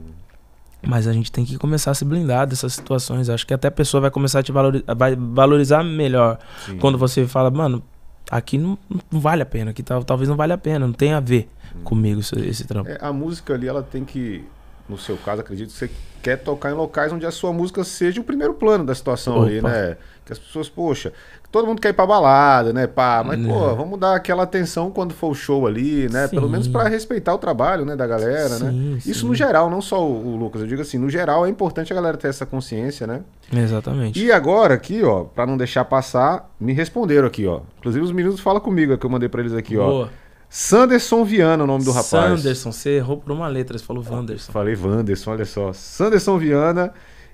Mas a gente tem que começar a se blindar dessas situações. Acho que até a pessoa vai começar a te valorizar, vai valorizar melhor. Sim. Quando você fala, mano, aqui não, não vale a pena, aqui tal, talvez não vale a pena, não tem a ver comigo esse, esse trampo. É, a música ali, ela tem que, no seu caso, acredito que você quer tocar em locais onde a sua música seja o primeiro plano da situação ali, Opa. né? Que as pessoas, poxa, todo mundo quer ir pra balada, né? Pá, mas, Né. pô, vamos dar aquela atenção quando for o show ali, né? Pelo Sim. menos pra respeitar o trabalho, né, da galera, né? Sim, Isso sim. no geral, não só o, o Lucas, eu digo assim, no geral é importante a galera ter essa consciência, né? Exatamente. E agora aqui, ó, pra não deixar passar, me responderam aqui, ó. Inclusive os meninos falam comigo, é que eu mandei pra eles aqui, ó. Sanderson Viana, o nome do rapaz. Sanderson, você errou por uma letra, você falou Wanderson. Falei Wanderson, olha só. Sanderson Viana.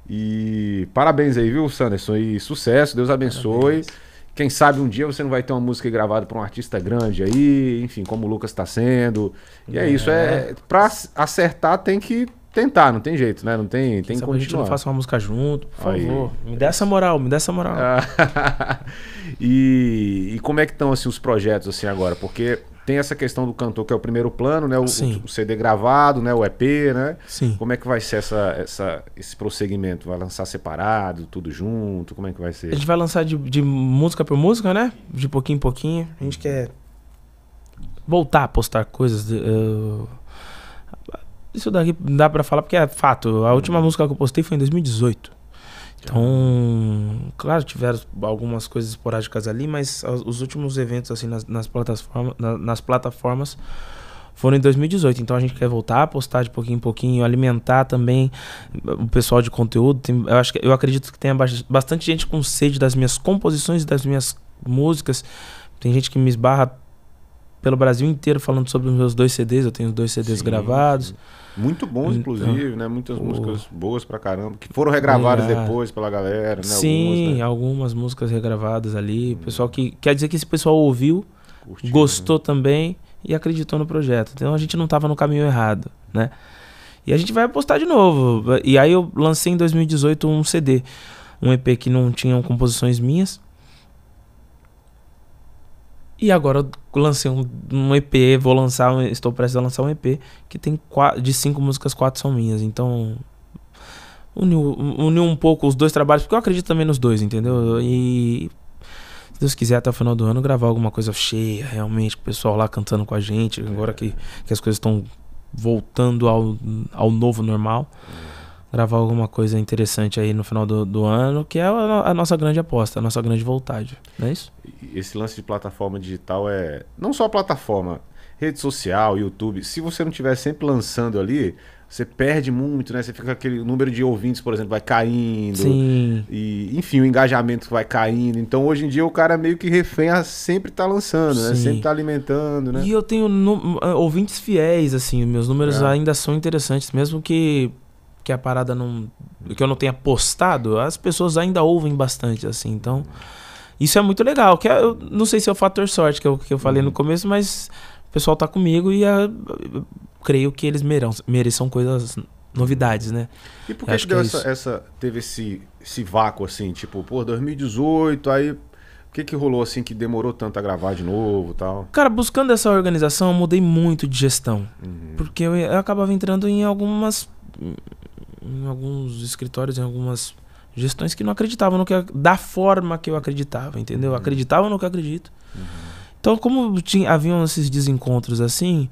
E parabéns aí, viu, Sanderson? E sucesso, Deus abençoe. Parabéns. Quem sabe um dia você não vai ter uma música gravada por um artista grande aí, enfim, como o Lucas está sendo. E é, É. isso, é pra acertar tem que tentar, não tem jeito, né? Não tem, tem que a gente não faça uma música junto, por Aí. favor. Me dá essa moral, me dá essa moral. E, e como é que estão assim os projetos assim agora? Porque tem essa questão do cantor que é o primeiro plano, né? O, o CD gravado, né? O EP, né? Sim. Como é que vai ser essa, essa, esse prosseguimento? Vai lançar separado, tudo junto? Como é que vai A ser? gente vai lançar de, de música por música, né? De pouquinho em pouquinho. A gente quer voltar a postar coisas. de- eu- Isso daqui dá pra falar porque é fato. A última música que eu postei foi em 2018. Então, claro, tiveram algumas coisas esporádicas ali, mas os os últimos eventos assim nas, nas plataformas, na- nas plataformas foram em 2018. Então a gente quer voltar a postar de pouquinho em pouquinho, alimentar também o pessoal de conteúdo. Tem- eu, acho que, eu acredito que tenha bas- bastante gente com sede das minhas composições e das minhas músicas. Tem gente que me esbarra pelo Brasil inteiro falando sobre os meus dois CDs. Eu tenho dois CDs Sim, gravados. sim. Muito bons, Então, inclusive, né? Muitas músicas boas pra caramba, que foram regravadas Obrigado. depois pela galera, né? Sim, Algumas, algumas músicas regravadas ali. Pessoal que quer dizer que esse pessoal ouviu, né? Gostou também e acreditou no projeto. Então a gente não tava no caminho errado, né? E a gente vai postar de novo. E aí eu lancei em 2018 um CD, um EP que não tinham composições minhas. E agora lancei um, um EP, vou lançar, estou prestes a lançar um EP que tem qua- de cinco músicas, quatro são minhas. Então uniu, uniu um pouco os dois trabalhos, porque eu acredito também nos dois, entendeu? E se Deus quiser até o final do ano gravar alguma coisa cheia, realmente, com o pessoal lá cantando com a gente, agora que, que as coisas estão voltando ao, ao novo normal. Gravar alguma coisa interessante aí no final do, do ano, que é a, a nossa grande aposta, a nossa grande vontade. Não é isso? Esse lance de plataforma digital é. Não só a plataforma, rede social, YouTube. Se você não estiver sempre lançando ali, você perde muito, né? Você fica com aquele número de ouvintes, por exemplo, vai caindo. Sim. E, enfim, o engajamento vai caindo. Então, hoje em dia, o cara meio que refém a sempre tá lançando, né? Sim. Sempre tá alimentando, né? E eu tenho uh, ouvintes fiéis, assim, meus números É. ainda são interessantes, mesmo que, que a parada não. que eu não tenha postado, as pessoas ainda ouvem bastante, assim, então. Isso é muito legal, que é- eu não sei se é o fator sorte que eu, que eu falei Uhum. no começo, mas o pessoal tá comigo e ah, eu creio que eles merão, mereçam coisas, novidades, né? E por que, que é essa, essa- teve esse, esse vácuo, assim? Tipo, pô, 2018, aí... O que que rolou, assim, que demorou tanto a gravar de novo e tal? Cara, buscando essa organização, eu mudei muito de gestão. Uhum. Porque eu, eu acabava entrando em algumas. Em alguns escritórios, em algumas gestões que não acreditavam no que da forma que eu acreditava, entendeu? Uhum. Acreditavam no que eu acredito. Então, como tinha, haviam esses desencontros assim,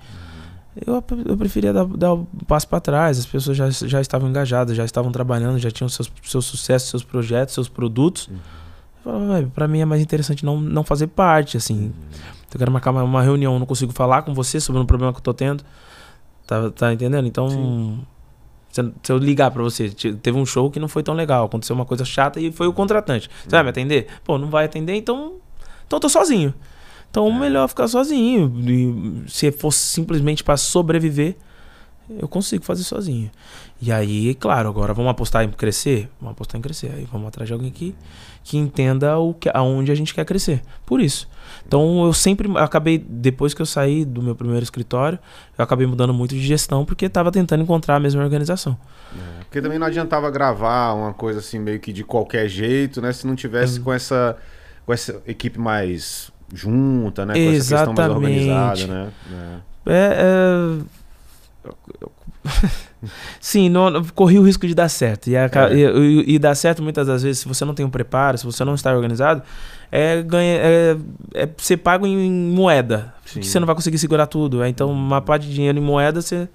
eu, eu preferia dar, dar um passo para trás. As pessoas já, já estavam engajadas, já estavam trabalhando, já tinham seus, seus sucessos, seus projetos, seus produtos. Uhum. Eu falava, "Véi, pra mim é mais interessante não, não fazer parte, assim. Eu quero marcar uma, uma reunião, não consigo falar com você sobre um problema que eu tô tendo. Tá, tá entendendo? Então, se, se eu ligar pra você, te- teve um show que não foi tão legal, aconteceu uma coisa chata e foi o contratante. Você vai me atender? Pô, não vai atender, então. Então eu tô sozinho. Então, melhor ficar sozinho. E se fosse simplesmente pra sobreviver, eu consigo fazer sozinho. E aí, claro, agora vamos apostar em crescer? Vamos apostar em crescer. Aí vamos atrás de alguém que, que entenda o que, aonde a gente quer crescer. Por isso. Então eu sempre acabei, depois que eu saí do meu primeiro escritório, eu acabei mudando muito de gestão porque estava tentando encontrar a mesma organização. É, Porque também não adiantava gravar uma coisa assim meio que de qualquer jeito, né? Se não tivesse com essa com essa equipe mais junta, né? Com essa questão mais Exatamente. organizada, né? É. É. é- Sim, não, corri o risco de dar certo. E, aca- É. e, e- e dar certo muitas das vezes, se você não tem um preparo, se você não está organizado, é, ganha, é, é ser pago em moeda. Que você não vai conseguir segurar tudo. É, Então, uma parte de dinheiro em moeda, você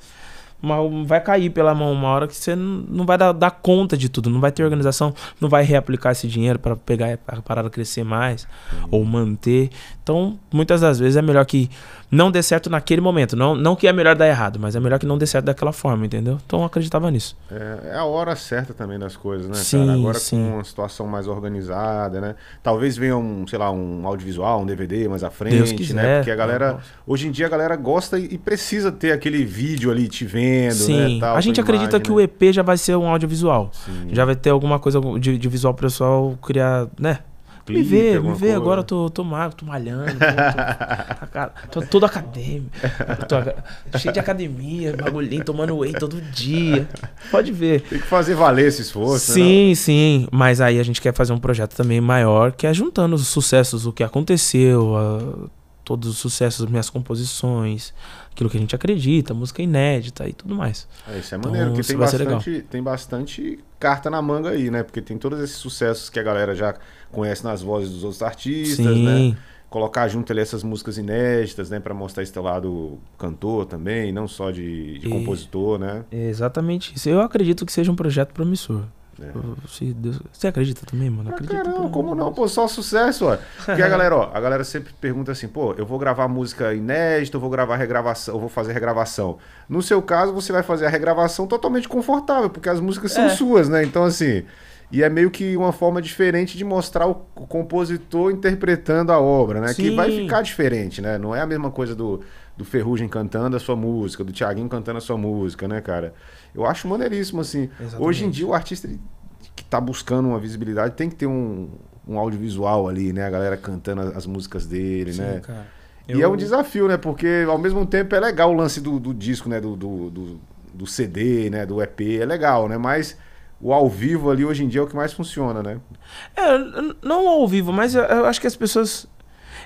vai cair pela mão uma hora que você não não vai dar, dar conta de tudo, não vai ter organização, não vai reaplicar esse dinheiro para pegar a parada crescer mais ou manter. Então, muitas das vezes é melhor que não dê certo naquele momento. Não, não que é melhor dar errado, mas é melhor que não dê certo daquela forma, entendeu? Então eu acreditava nisso. É, é a hora certa também das coisas, né, Sim, cara? Agora sim. com uma situação mais organizada, né? Talvez venha um, sei lá, um audiovisual, um DVD mais à frente, né? quiser. Porque a galera, Nossa. hoje em dia a galera gosta e precisa ter aquele vídeo ali te vendo, Sim, né? tal, a gente acredita imagem, que né? o EP já vai ser um audiovisual. Sim. Já vai ter alguma coisa de, de visual pro pessoal criar, né? Clipe, me vê, me vê, coisa. agora eu tô, tô magro, tô malhando, tô, tô, tô todo acadêmico, tô, tô cheio de academia, bagulhinho, tomando whey todo dia. Pode ver. Tem que fazer valer esse esforço, né? Sim, sim. Mas aí a gente quer fazer um projeto também maior, que é juntando os sucessos, o que aconteceu, a- todos os sucessos das minhas composições, aquilo que a gente acredita, música inédita e tudo mais. É, isso é Então, maneiro, porque tem bastante, tem bastante carta na manga aí, né? Porque tem todos esses sucessos que a galera já conhece nas vozes dos outros artistas, né? sim. Colocar junto ali essas músicas inéditas, né? Pra mostrar esse teu lado cantor também, não só de, de E- compositor, né? É exatamente isso. Eu acredito que seja um projeto promissor. É. Se Deus- Você acredita também, mano? Ah, Acredito. caramba, pra- como não? Pô, só sucesso, ó. Porque a galera, ó, a galera sempre pergunta assim, pô, eu vou gravar música inédita, eu vou gravar regravação, eu vou fazer regravação. No seu caso, você vai fazer a regravação totalmente confortável, porque as músicas são É. suas, né? Então, assim, e é meio que uma forma diferente de mostrar o, compositor interpretando a obra, né? Que Sim. vai ficar diferente, né? Não é a mesma coisa do, do Ferrugem cantando a sua música, do Thiaguinho cantando a sua música, né, cara? Eu acho maneiríssimo, assim. Exatamente. Hoje em dia, o artista que tá buscando uma visibilidade tem que ter um, um audiovisual ali, né? A galera cantando as, as músicas dele, Sim, né? cara. E é um desafio, né? Porque ao mesmo tempo é legal o lance do, do disco, né? Do, do, do, do CD, né? Do EP, é legal, né? Mas o ao vivo ali hoje em dia é o que mais funciona, né? É, não ao vivo, mas eu, eu acho que as pessoas.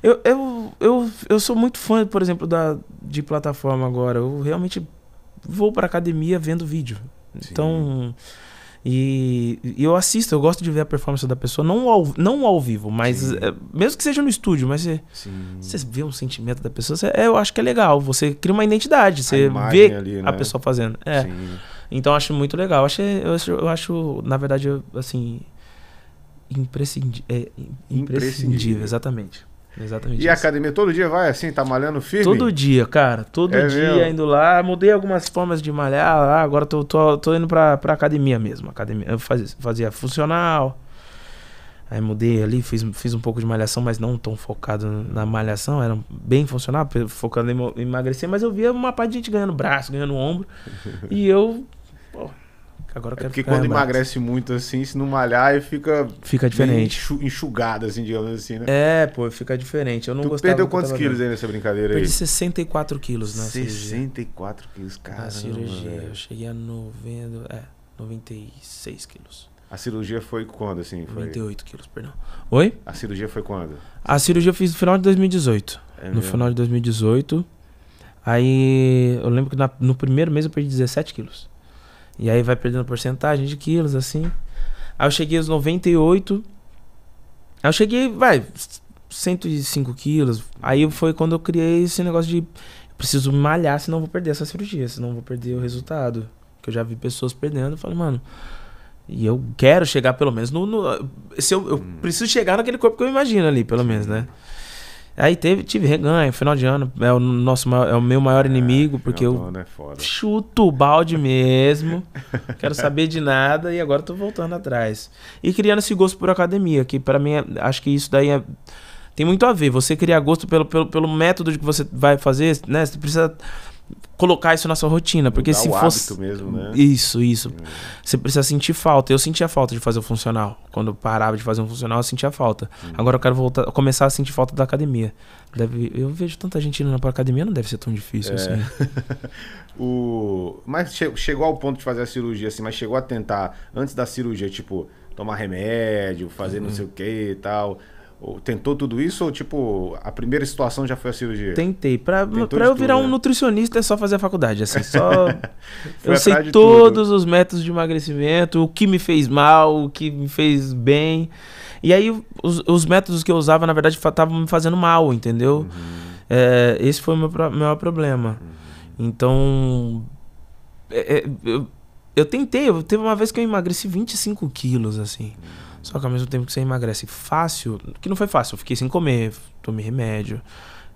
Eu, eu, eu, eu sou muito fã, por exemplo, da, de plataforma agora. Eu realmente vou pra academia vendo vídeo. Sim. Então. E, e eu assisto, eu gosto de ver a performance da pessoa, não ao, não ao vivo, mas é, mesmo que seja no estúdio, mas você, você vê um sentimento da pessoa, você- é, eu acho que é legal. Você cria uma identidade, você vê ali, a né? pessoa fazendo. É. Sim. Então acho muito legal. Eu acho, eu acho, eu acho, na verdade, eu, assim, é, im- Imprescindível. imprescindível. Exatamente. Exatamente. E a academia todo dia vai assim, tá malhando firme? Todo dia, cara. Todo É dia mesmo? indo lá. Mudei algumas formas de malhar lá. Agora tô, tô, tô indo pra, pra academia mesmo. Academia. Eu fazia, fazia funcional. Aí mudei ali, fiz, fiz um pouco de malhação, mas não tão focado na malhação. Era bem funcional, focando em emagrecer. Mas eu via uma parte de gente ganhando braço, ganhando ombro. e eu. Pô, agora eu É quero porque ficar quando emagrece muito assim, se não malhar, fica Fica diferente. enxu- enxugado, assim, digamos assim, né? É, pô, fica diferente. Eu não tu perdeu quantos quilos vendo. aí nessa brincadeira aí? Perdi 64 quilos na cirurgia. 64 quilos, cara. Na cirurgia. Eu cheguei a 90, é, 96 quilos. A cirurgia foi quando, assim? Foi... 98 quilos, perdão. Oi? A cirurgia foi quando? A cirurgia eu fiz no final de 2018. É no mesmo? final de 2018. Aí eu lembro que na- no primeiro mês eu perdi 17 quilos. E aí vai perdendo porcentagem de quilos, assim. Aí eu cheguei aos 98. Aí eu cheguei, vai, 105 quilos. Aí foi quando eu criei esse negócio de. Preciso malhar, senão eu vou perder essa cirurgia, senão eu vou perder o resultado. Que eu já vi pessoas perdendo. Eu falei, mano. E eu quero chegar pelo menos no. no- se eu, eu Hum. preciso chegar naquele corpo que eu imagino ali, pelo menos, né? Aí teve, tive reganho, final de ano é o nosso maior- é o meu maior inimigo, porque Final eu é chuto o balde mesmo. quero saber de nada e agora tô voltando atrás. E criando esse gosto por academia, que pra mim é- acho que isso daí é- tem muito a ver. Você criar gosto pelo, pelo, pelo método que você vai fazer, né? Você precisa colocar isso na sua rotina, porque Mudar se o fosse hábito mesmo, né? isso, isso. Você precisa sentir falta. Eu sentia falta de fazer o funcional. Quando eu parava de fazer um funcional, eu sentia falta. Agora eu quero voltar, começar a sentir falta da academia. Deve, eu vejo tanta gente indo pra academia, não deve ser tão difícil É. assim. O... Mas che- chegou ao ponto de fazer a cirurgia, assim, mas chegou a tentar, antes da cirurgia, tipo, tomar remédio, fazer Uhum. não sei o que e tal. Ou tentou tudo isso ou, tipo, a primeira situação já foi a cirurgia? Tentei. Pra, Tentou pra eu virar tudo, um né? nutricionista é só fazer a faculdade. Assim, só. Eu sei todos os métodos de emagrecimento, o que me fez mal, o que me fez bem. E aí, os, os métodos que eu usava, na verdade, estavam me fazendo mal, entendeu? Uhum. É, esse foi o meu maior problema. Então. é, é, eu, eu tentei, eu, teve uma vez que eu emagreci 25 quilos, assim. Só que ao mesmo tempo que você emagrece fácil, que não foi fácil, eu fiquei sem comer, tomei remédio,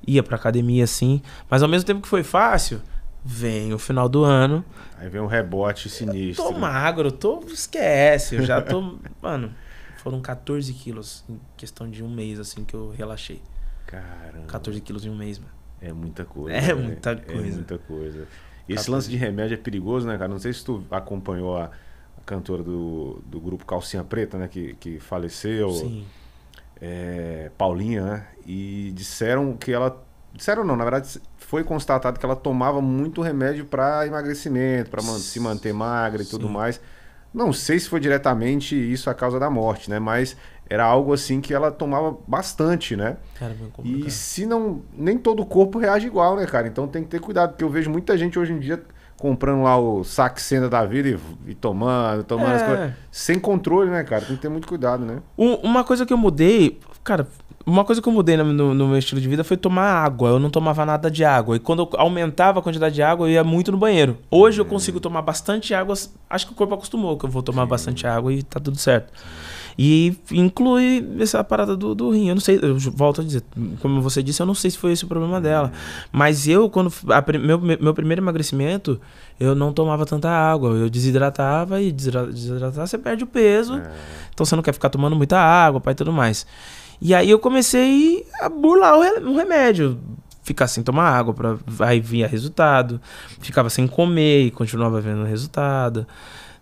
ia pra academia assim, mas ao mesmo tempo que foi fácil, vem o final do ano, Aí vem um rebote sinistro. tô né? magro, tô, esquece, eu já tô, mano, foram 14 quilos em questão de um mês assim que eu relaxei, Caramba. 14 quilos em um mês, mano. É muita coisa. É né? muita É coisa. muita coisa. E esse 14. lance de remédio é perigoso, né, cara? Não sei se tu acompanhou a cantora do, do grupo Calcinha Preta, né? Que, que faleceu. Sim. é, Paulinha, né? E disseram que ela. Disseram não, na verdade foi constatado que ela tomava muito remédio para emagrecimento, para se manter magra e tudo Sim. mais. Não sei se foi diretamente isso a causa da morte, né? Mas era algo assim que ela tomava bastante, né? Cara, bem E se não. Nem todo o corpo reage igual, né, cara? Então tem que ter cuidado, porque eu vejo muita gente hoje em dia comprando lá o Saxenda da vida e, e tomando, tomando as É. coisas. Sem controle, né, cara? Tem que ter muito cuidado, né? Um- uma coisa que eu mudei, cara, uma coisa que eu mudei no, no- no meu estilo de vida foi tomar água. Eu não tomava nada de água. E quando eu aumentava a quantidade de água, eu ia muito no banheiro. Hoje eu consigo tomar bastante água. Acho que o corpo acostumou que eu vou tomar bastante água e tá tudo certo. E inclui essa parada do, do rim. Eu não sei, eu volto a dizer, como você disse, eu não sei se foi esse o problema dela. Mas eu, quando. a meu, meu primeiro emagrecimento, eu não tomava tanta água. Eu desidratava e desidra- desidratar você perde o peso. É. Então você não quer ficar tomando muita água, pai, e tudo mais. E aí eu comecei a burlar o re- o remédio. Ficar sem tomar água, pra, aí via resultado. Ficava sem comer e continuava vendo resultado.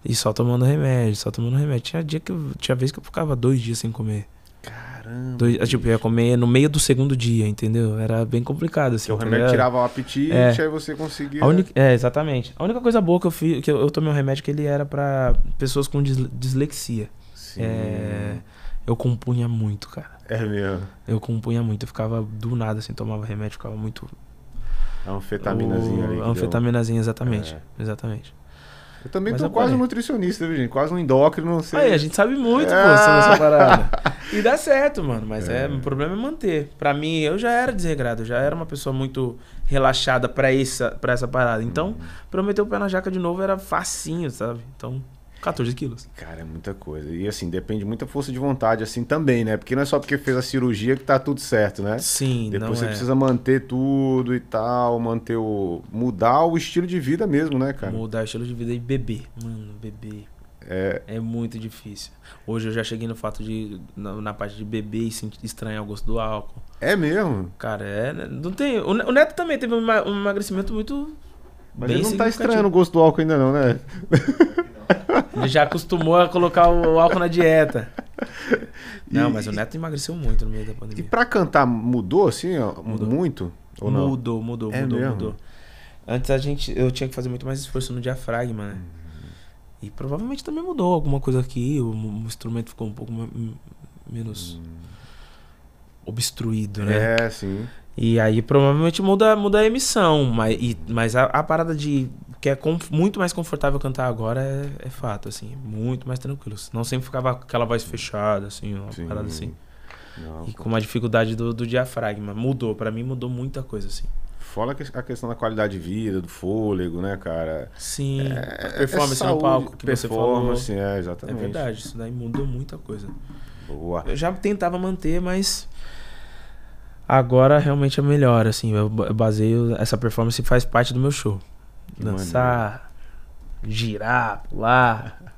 E só tomando remédio, só tomando remédio. Tinha dia que eu, tinha vez que eu ficava dois dias sem comer. Caramba. Dois, tipo, eu ia comer no meio do segundo dia, entendeu? Era bem complicado, assim. O tá remédio ligado? tirava o apetite, É. aí você conseguia. A é, exatamente. A única coisa boa que eu fiz, que eu, eu tomei um remédio que ele era pra pessoas com dis- dislexia. Sim. É, eu compunha muito, cara. É mesmo. Eu compunha muito, eu ficava do nada, assim, tomava remédio, ficava muito. É uma anfetaminazinha ali. O- deu. Anfetaminazinha, exatamente. É. Exatamente. Eu também Mas tô quase um nutricionista, viu, gente? Quase um endócrino, não sei. Aí, a gente sabe muito, É. pô, sobre essa parada. E dá certo, mano. Mas é. É. o problema é manter. Pra mim, eu já era desregrado, eu já era uma pessoa muito relaxada pra essa, pra essa parada. Então, Uhum. pra eu meter o pé na jaca de novo era facinho, sabe? Então, 14 quilos. Cara, é muita coisa. E assim, depende muita força de vontade, assim, também, né? Porque não é só porque fez a cirurgia que tá tudo certo, né? Sim, Depois você é. precisa manter tudo e tal, manter o. mudar o estilo de vida mesmo, né, cara? Mudar o estilo de vida e beber. Mano, beber. É. É muito difícil. Hoje eu já cheguei no fato de, na, na parte de beber e sentir, estranhar o gosto do álcool. É mesmo. Cara, é. né, Não tem, o Ne- o Neto também teve um ema- um emagrecimento muito. Mas ele não tá estranhando o gosto do álcool ainda, não, né? Ele já acostumou a colocar o álcool na dieta. Não, mas o Neto emagreceu muito no meio da E pandemia. pra cantar, mudou assim? Mudou. Muito? Ou não? Mudou, mudou, É mudou, mesmo? mudou. Antes a gente, eu tinha que fazer muito mais esforço no diafragma, né? E provavelmente também mudou alguma coisa aqui, o, o instrumento ficou um pouco me- menos obstruído, né? É, sim. E aí provavelmente muda, muda a emissão, mas, e- mas a, a parada de que é muito mais confortável cantar agora é, é fato, assim, muito mais tranquilo. Não sempre ficava com aquela voz fechada, assim, uma Sim. parada assim. Não, E com uma dificuldade do, do diafragma. Mudou, pra mim mudou muita coisa, assim. Fora a questão da qualidade de vida, do fôlego, né, cara? Sim, É, a performance é no saúde, palco que você falou. performance, É, É exatamente. verdade, isso daí mudou muita coisa. Boa. Eu já tentava manter, mas. Agora realmente é melhor, assim. Eu baseio. Essa performance faz parte do meu show. Que Dançar, girar, pular.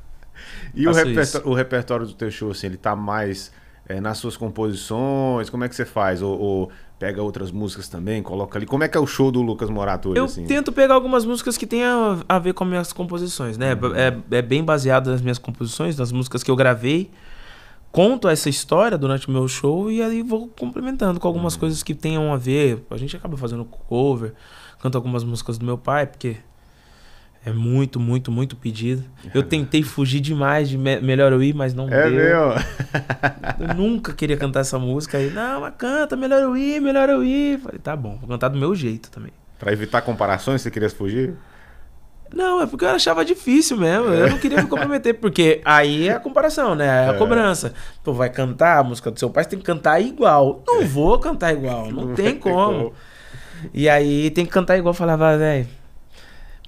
E o, repertório, o repertório do teu show, assim, ele tá mais é, nas suas composições? Como é que você faz? Ou, ou pega outras músicas também, coloca ali? Como é que é o show do Lucas Morato hoje, Eu assim? tento pegar algumas músicas que tenham a ver com as minhas composições, né? É, é bem baseado nas minhas composições, nas músicas que eu gravei. Conto essa história durante o meu show e aí vou complementando com algumas coisas que tenham a ver. A gente acaba fazendo cover, canto algumas músicas do meu pai, porque é muito, muito, muito pedido. Eu tentei fugir demais de Me- Melhor Eu Ir, mas não É deu. meu. Eu nunca queria cantar essa música aí. Não, mas canta, Melhor Eu Ir, Melhor Eu Ir. Falei, tá bom, vou cantar do meu jeito também. Pra evitar comparações, você queria fugir? Não, é porque eu achava difícil mesmo. Eu não queria me comprometer, porque aí é a comparação, né? É a É. cobrança. Pô, vai cantar a música do seu pai, você tem que cantar igual. Não vou cantar igual, não, Não tem ter como. E aí tem que cantar igual. Eu falava, velho,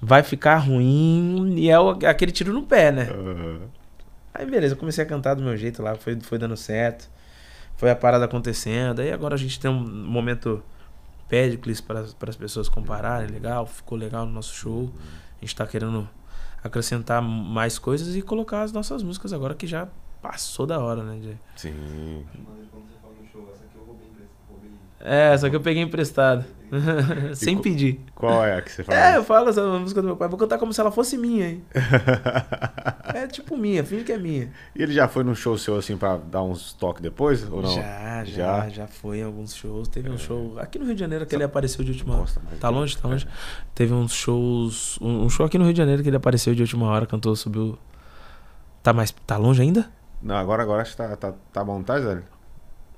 vai ficar ruim. E é o- aquele tiro no pé, né? Aham. Aí beleza, eu comecei a cantar do meu jeito lá, foi, foi dando certo. Foi a parada acontecendo. Aí agora a gente tem um momento Pericles para, para as pessoas compararem, legal, ficou legal no nosso show. A gente tá querendo acrescentar mais coisas e colocar as nossas músicas agora que já passou da hora, né? de- Sim. Mano, quando você fala no show, essa aqui eu roubei, empre- roubei. É, só que eu peguei emprestado. Sem pedir. Qual é a que você fala? É, eu falo essa música do meu pai, vou cantar como se ela fosse minha, hein? É tipo minha, finge que é minha. E ele já foi num show seu, assim, pra dar uns toques depois, ou não? Já, já, Já? já, foi em alguns shows. Teve um show aqui no Rio de Janeiro que ele apareceu de última hora. Tá dele. longe, tá longe. Teve uns shows. Um, show aqui no Rio de Janeiro que ele apareceu de última hora, cantou, subiu. Tá mais. Tá longe ainda? Não, agora, agora acho que tá, tá, tá bom, tá, Zé?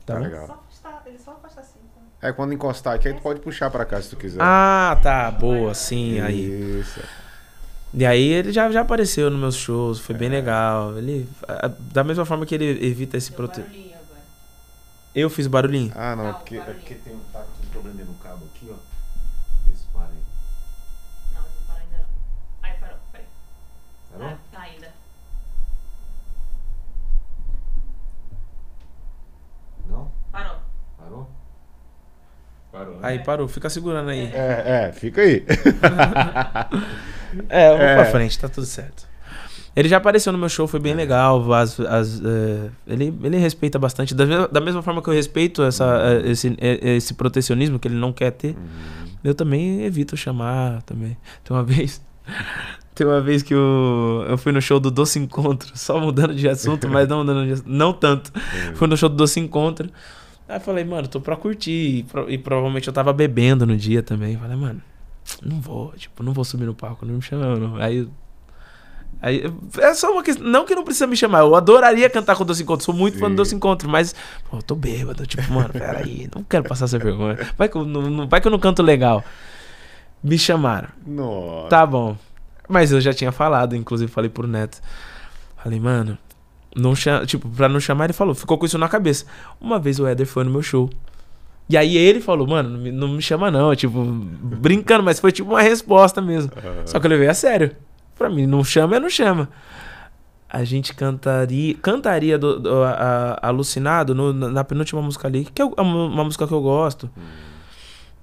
Tá bom. legal. Só afastar, ele só afasta assim. Então. É quando encostar aqui, aí tu pode puxar pra cá se tu quiser. Ah, tá, boa, sim, aí. Isso. E aí ele já, já apareceu nos meus shows, foi bem legal. Ele. a- Da mesma forma que ele evita esse prote... barulhinho agora. Eu fiz barulhinho. Ah, não, é Não, porque, é barulhinho. porque tem um, tá com um problema no cabo aqui, ó. Vê se para aí. Não, não para ainda não. Aí parou, peraí. Parou? Ah, tá ainda. Não? Parou. Parou? Parou. né? Aí parou, fica segurando aí. É, é, fica aí. É, vou É. pra frente, tá tudo certo. Ele já apareceu no meu show, foi bem legal. As, as, eh, ele, ele respeita bastante. Da, mesma- da mesma forma que eu respeito essa, eh, esse, eh, esse protecionismo que ele não quer ter, eu também evito chamar também. Tem uma vez. Tem uma vez que eu, eu fui no show do Doce Encontro, só mudando de assunto, mas não mudando de assunto, não tanto. Fui no show do Doce Encontro. Aí eu falei, mano, tô pra curtir. E, pro- e provavelmente eu tava bebendo no dia também. Falei, mano, não vou, tipo, não vou subir no palco, não me chama, não. Aí. Aí, é só uma questão. Não que não precisa me chamar. Eu adoraria cantar com o Doce Encontro. Sou muito fã do Sim. Doce Encontro, mas. Pô, eu tô bêbado. Tipo, mano, peraí. Não quero passar essa vergonha. Vai que eu não, não- vai que eu não canto legal. Me chamaram. Nossa. Tá bom. Mas eu já tinha falado, inclusive falei pro Neto. Falei, mano, não chama, tipo, pra não chamar, ele falou, ficou com isso na cabeça. Uma vez o Éder foi no meu show. E aí ele falou, mano, não me, não me chama não, tipo, brincando, mas foi tipo uma resposta mesmo. Aham. Só que eu levei a sério. Pra mim, não chama, é não chama. A gente cantaria, cantaria do, do- a- a- alucinado no- na penúltima música ali, que é uma, uma música que eu gosto.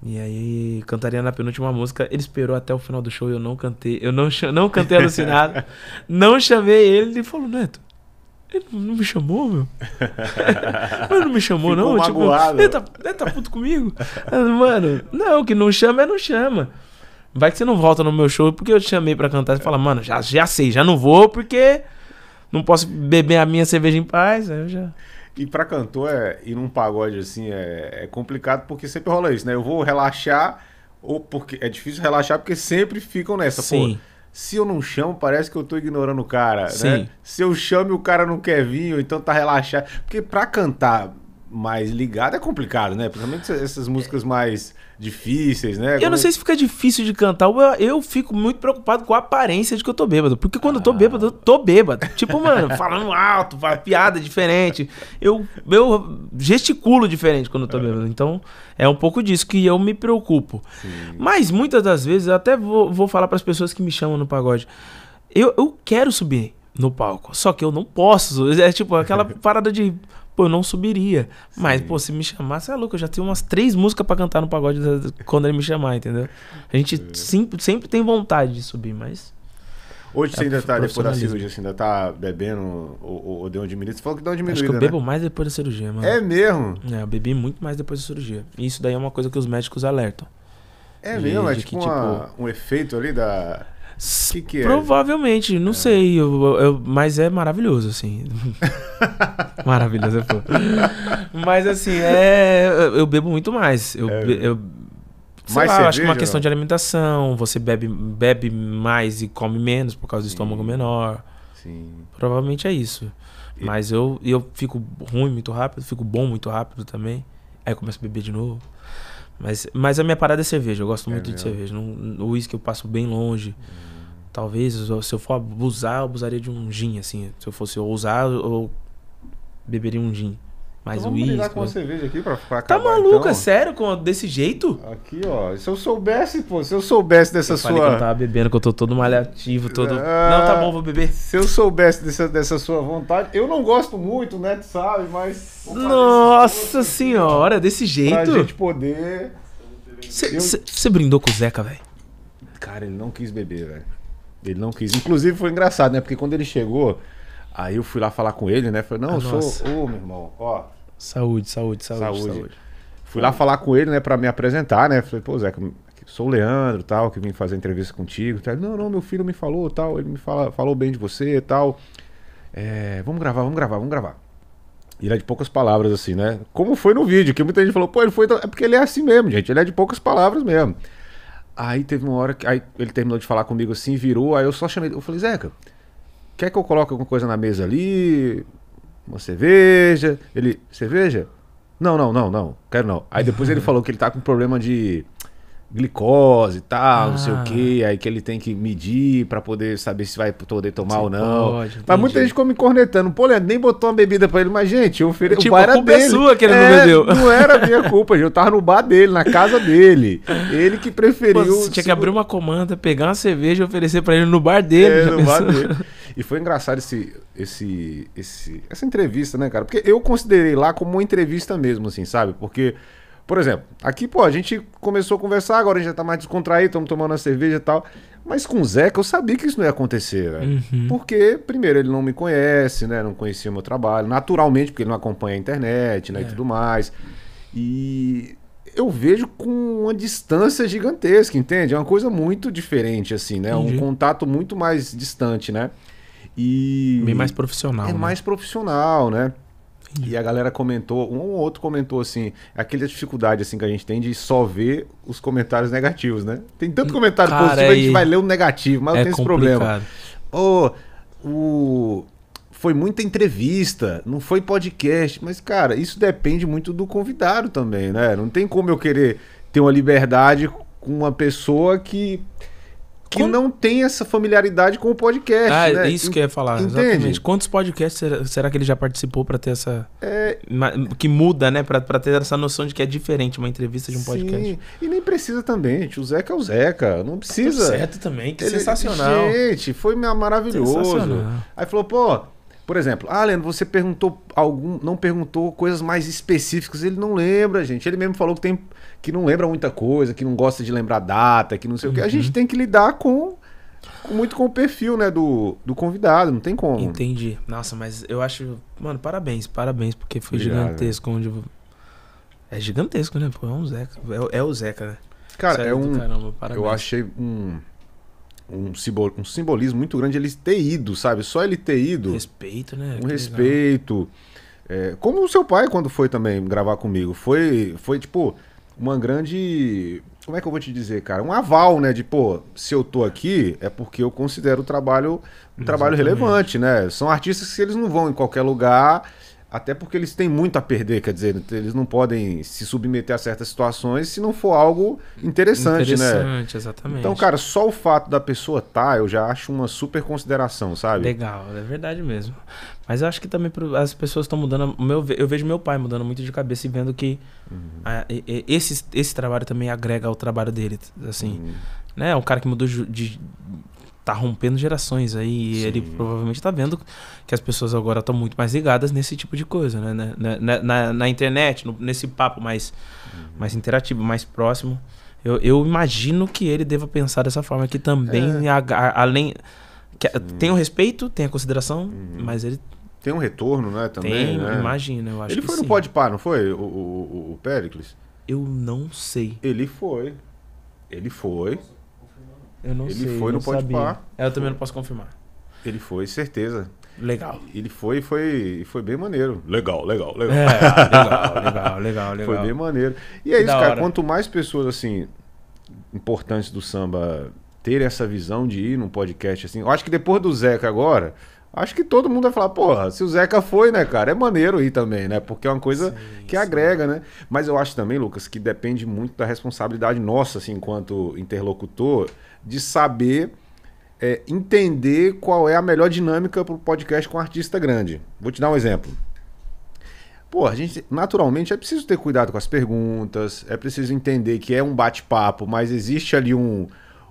E aí cantaria na penúltima música. Ele esperou até o final do show e eu não cantei. Eu não, não cantei alucinado. não chamei ele. Ele falou, Neto. Ele não me chamou, meu? Mas não me chamou, Ficou não? Tipo, ele tá, ele tá puto comigo? Ah, Mano, não, que não chama é não chama. Vai que você não volta no meu show porque eu te chamei pra cantar. Você fala, mano, já, já sei, já não vou porque não posso beber a minha cerveja em paz. Eu já. E pra cantor, é, ir num pagode assim é, é complicado porque sempre rola isso, né? Eu vou relaxar, ou porque é difícil relaxar porque sempre ficam nessa. Pô, Sim. Se eu não chamo, parece que eu tô ignorando o cara, né? Sim. Se eu chamo e o cara não quer vir, ou então tá relaxado. Porque pra cantar mais ligado é complicado, né? Principalmente essas músicas mais difíceis, né? Eu não sei se fica difícil de cantar. Eu, eu fico muito preocupado com a aparência de que eu tô bêbado. Porque quando eu tô bêbado, eu tô bêbado. Tipo, mano, falando alto, fa- piada diferente. Eu, eu gesticulo diferente quando eu tô bêbado. Então, é um pouco disso que eu me preocupo. Mas muitas das vezes, eu até vou, vou falar pras pessoas que me chamam no pagode. Eu, eu quero subir no palco, só que eu não posso. É tipo aquela parada de. Pô, eu não subiria. Mas, Sim. pô, se me chamar, você é louco, eu já tenho umas três músicas pra cantar no pagode quando ele me chamar, entendeu? A gente sempre, sempre tem vontade de subir, mas. Hoje você É ainda tá, depois da cirurgia, você ainda tá bebendo ou, ou- ou deu uma diminuída? Você falou que deu uma Acho diminuída, que eu né? bebo mais depois da cirurgia, mano. É mesmo? É, eu bebi muito mais depois da cirurgia. E isso daí é uma coisa que os médicos alertam. É mesmo? É tipo, que, uma- um efeito ali da... Que que é? Provavelmente, não sei, eu, eu- mas é maravilhoso, assim. maravilhoso, é pô. Mas assim, é. Eu bebo muito mais. Eu, É. eu sei Mais lá, eu acho que é uma cerveja, questão não? de alimentação. Você bebe, bebe mais e come menos por causa do estômago menor. Sim. Provavelmente é isso. E- Mas eu, eu fico ruim muito rápido, fico bom muito rápido também. Aí eu começo a beber de novo. Mas, mas a minha parada é cerveja, eu gosto É muito de mesmo? cerveja. Não- O uísque eu passo bem longe. Hum. Talvez, se eu for abusar, eu abusaria de um gin, assim. Se eu fosse ousar, eu beberia um gin. Mas então vamos brindar uísque... com uma cerveja aqui pra, pra Tá maluco, então? é sério? Com, desse jeito? Aqui, ó. Se eu soubesse, pô, se eu soubesse dessa eu falei que eu sua... tava bebendo, que eu tô todo malhativo, todo... Ah. Não, tá bom, vou beber. Se eu soubesse dessa, dessa sua vontade... Eu não gosto muito, né, tu sabe, mas... Nossa senhora, desse esse esforço Pra jeito? gente poder... eu- Você brindou com o Zeca, velho? Cara, ele não quis beber, velho. Ele não quis. Inclusive foi engraçado, né? Porque quando ele chegou, aí eu fui lá falar com ele, né? Falei, não, eu sou. Ô, meu irmão, ó. Saúde, saúde, saúde, Saúde. saúde. Fui lá falar com ele, né, pra me apresentar, né? Falei, pô, Zé, sou o Leandro tal, que vim fazer entrevista contigo. Tal. Não, não, meu filho me falou tal, ele me fala, falou bem de você e tal. É, vamos gravar, vamos gravar, vamos gravar. E ele é de poucas palavras, assim, né? Como foi no vídeo, que muita gente falou, pô, ele foi. É porque ele é assim mesmo, gente. Ele é de poucas palavras mesmo. Aí teve uma hora que. Aí ele terminou de falar comigo assim, virou, aí eu só chamei. Eu falei, Zeca, quer que eu coloque alguma coisa na mesa ali? Uma cerveja? Ele, cerveja? Não, não, não, não, quero não. Aí depois ele falou que ele tá com problema de glicose e tal, não sei o Ah. que, aí que ele tem que medir pra poder saber se vai poder tomar Se ou não. pode, mas muita gente ficou me cornetando. Pô, Leandro, nem botou uma bebida pra ele, mas gente, eu ofereci. Tipo, o bar a culpa é dele. sua que ele não É, bebeu. Não era minha culpa, gente. Eu tava no bar dele, na casa dele. Ele que preferiu. Pô, você tinha que abrir uma comanda, pegar uma cerveja e oferecer pra ele no bar dele. É, no bar dele. E foi engraçado esse, esse, esse, essa entrevista, né, cara? Porque eu considerei lá como uma entrevista mesmo, assim, sabe? Porque, por exemplo, aqui, pô, a gente começou a conversar, agora a gente já tá mais descontraído, estamos tomando uma cerveja e tal. Mas com o Zeca eu sabia que isso não ia acontecer, velho. Uhum. Porque, primeiro, ele não me conhece, né? Não conhecia o meu trabalho. Naturalmente, porque ele não acompanha a internet, né? E É. tudo mais. E eu vejo com uma distância gigantesca, entende? É uma coisa muito diferente, assim, né? Entendi. Um contato muito mais distante, né? E. Bem mais profissional. É né? mais profissional, né? E a galera comentou, um ou outro comentou assim, aquela dificuldade assim que a gente tem de só ver os comentários negativos, né? Tem tanto comentário Cara, positivo, a gente é- vai ler o negativo, mas é tenho esse problema. complicado. Ô, o foi muita entrevista, não foi podcast, mas cara, isso depende muito do convidado também, né? Não tem como eu querer ter uma liberdade com uma pessoa que que Como- não tem essa familiaridade com o podcast, Ah, né? é isso que eu ia falar. Entende? Exatamente. Quantos podcasts será, será que ele já participou pra ter essa. É, Que muda, né? Pra, pra ter essa noção de que é diferente uma entrevista de um podcast. Sim, e nem precisa também, gente. O Zeca é o Zeca, não precisa. Tá certo também, que Ele- sensacional. Gente, foi ma- maravilhoso. Sensacional. Aí falou, pô, por exemplo, ah, Leandro, você perguntou algum, não perguntou coisas mais específicas, ele não lembra, gente. Ele mesmo falou que tem que não lembra muita coisa, que não gosta de lembrar data, que não sei o que. A Uhum. gente tem que lidar com, com muito com o perfil, né, do, do convidado, não tem como. Entendi. Nossa, mas eu acho. Mano, parabéns, parabéns, porque foi Obrigado, gigantesco. Onde... É gigantesco, né? Pô, é um Zeca. É, o- é o Zeca, né? Cara, Sério é do um Caramba, eu achei um um, simbol, um simbolismo muito grande ele ter ido, sabe? Só ele ter ido. Respeito, né? um Que respeito. É, como o seu pai, quando foi também gravar comigo, foi, foi tipo uma grande. Como é que eu vou te dizer, cara? Um aval, né? De, pô, se eu tô aqui, é porque eu considero o trabalho um trabalho Exatamente. relevante, né? São artistas que eles não vão em qualquer lugar, até porque eles têm muito a perder, quer dizer, eles não podem se submeter a certas situações se não for algo interessante, né? Interessante, exatamente. Então, cara, só o fato da pessoa tá, eu já acho uma super consideração, sabe? Legal, é verdade mesmo. Mas eu acho que também as pessoas estão mudando. Meu, eu vejo meu pai mudando muito de cabeça e vendo que Uhum. a- esse, esse trabalho também agrega ao trabalho dele. Assim, Hum. né? Um cara que mudou de. Tá rompendo gerações aí. E ele provavelmente tá vendo que as pessoas agora estão muito mais ligadas nesse tipo de coisa, né? Na, na- na- na- na internet, no- nesse papo mais, Uhum. mais interativo, mais próximo. Eu, eu imagino que ele deva pensar dessa forma que também, É. a- a- além. que- tem o respeito, tem a consideração, Uhum. mas ele Tem um retorno, né, também, tem, né? imagina, eu acho Ele foi no Pode Par, não foi? O, o, o- o Pericles? Eu não sei. Ele foi. Ele foi. Eu não Ele sei. foi não no Pode. Par. É, eu também não posso confirmar. Ele foi, certeza. Legal. Ele foi e foi, foi bem maneiro. Legal, legal, legal. É, legal, legal, legal, legal. Foi bem maneiro. E é isso, da cara. hora. Quanto mais pessoas, assim, importantes do samba terem essa visão de ir num podcast, assim. Eu acho que depois do Zeca agora, acho que todo mundo vai falar, porra, se o Zeca foi, né, cara? É maneiro ir também, né? Porque é uma coisa Sim, que sim. agrega, né? Mas eu acho também, Lucas, que depende muito da responsabilidade nossa, assim, enquanto interlocutor, de saber é, entender qual é a melhor dinâmica para o podcast com um artista grande. Vou te dar um exemplo. Pô, a gente, naturalmente, é preciso ter cuidado com as perguntas, é preciso entender que é um bate-papo, mas existe ali um,